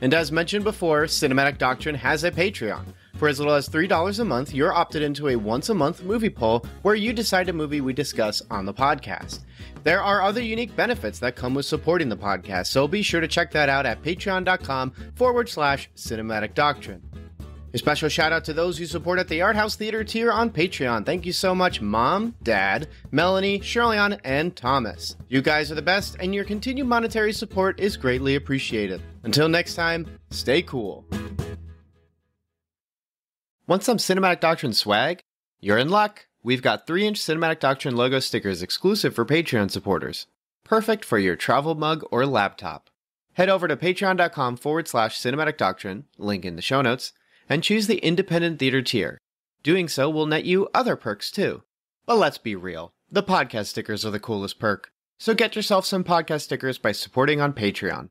And as mentioned before, Cinematic Doctrine has a Patreon. For as little as $3 a month, you're opted into a once a month movie poll where you decide a movie we discuss on the podcast. There are other unique benefits that come with supporting the podcast, so be sure to check that out at patreon.com forward slash cinematic doctrine. A special shout out to those who support at the Art House Theater tier on Patreon. Thank you so much, Mom, Dad, Melanie, Shirleyan, and Thomas. You guys are the best, and your continued monetary support is greatly appreciated. Until next time, stay cool. Want some Cinematic Doctrine swag? You're in luck. We've got 3 inch Cinematic Doctrine logo stickers exclusive for Patreon supporters. Perfect for your travel mug or laptop. Head over to patreon.com forward slash cinematic doctrine, link in the show notes, and choose the independent theater tier. Doing so will net you other perks too. But let's be real, the podcast stickers are the coolest perk. So get yourself some podcast stickers by supporting on Patreon.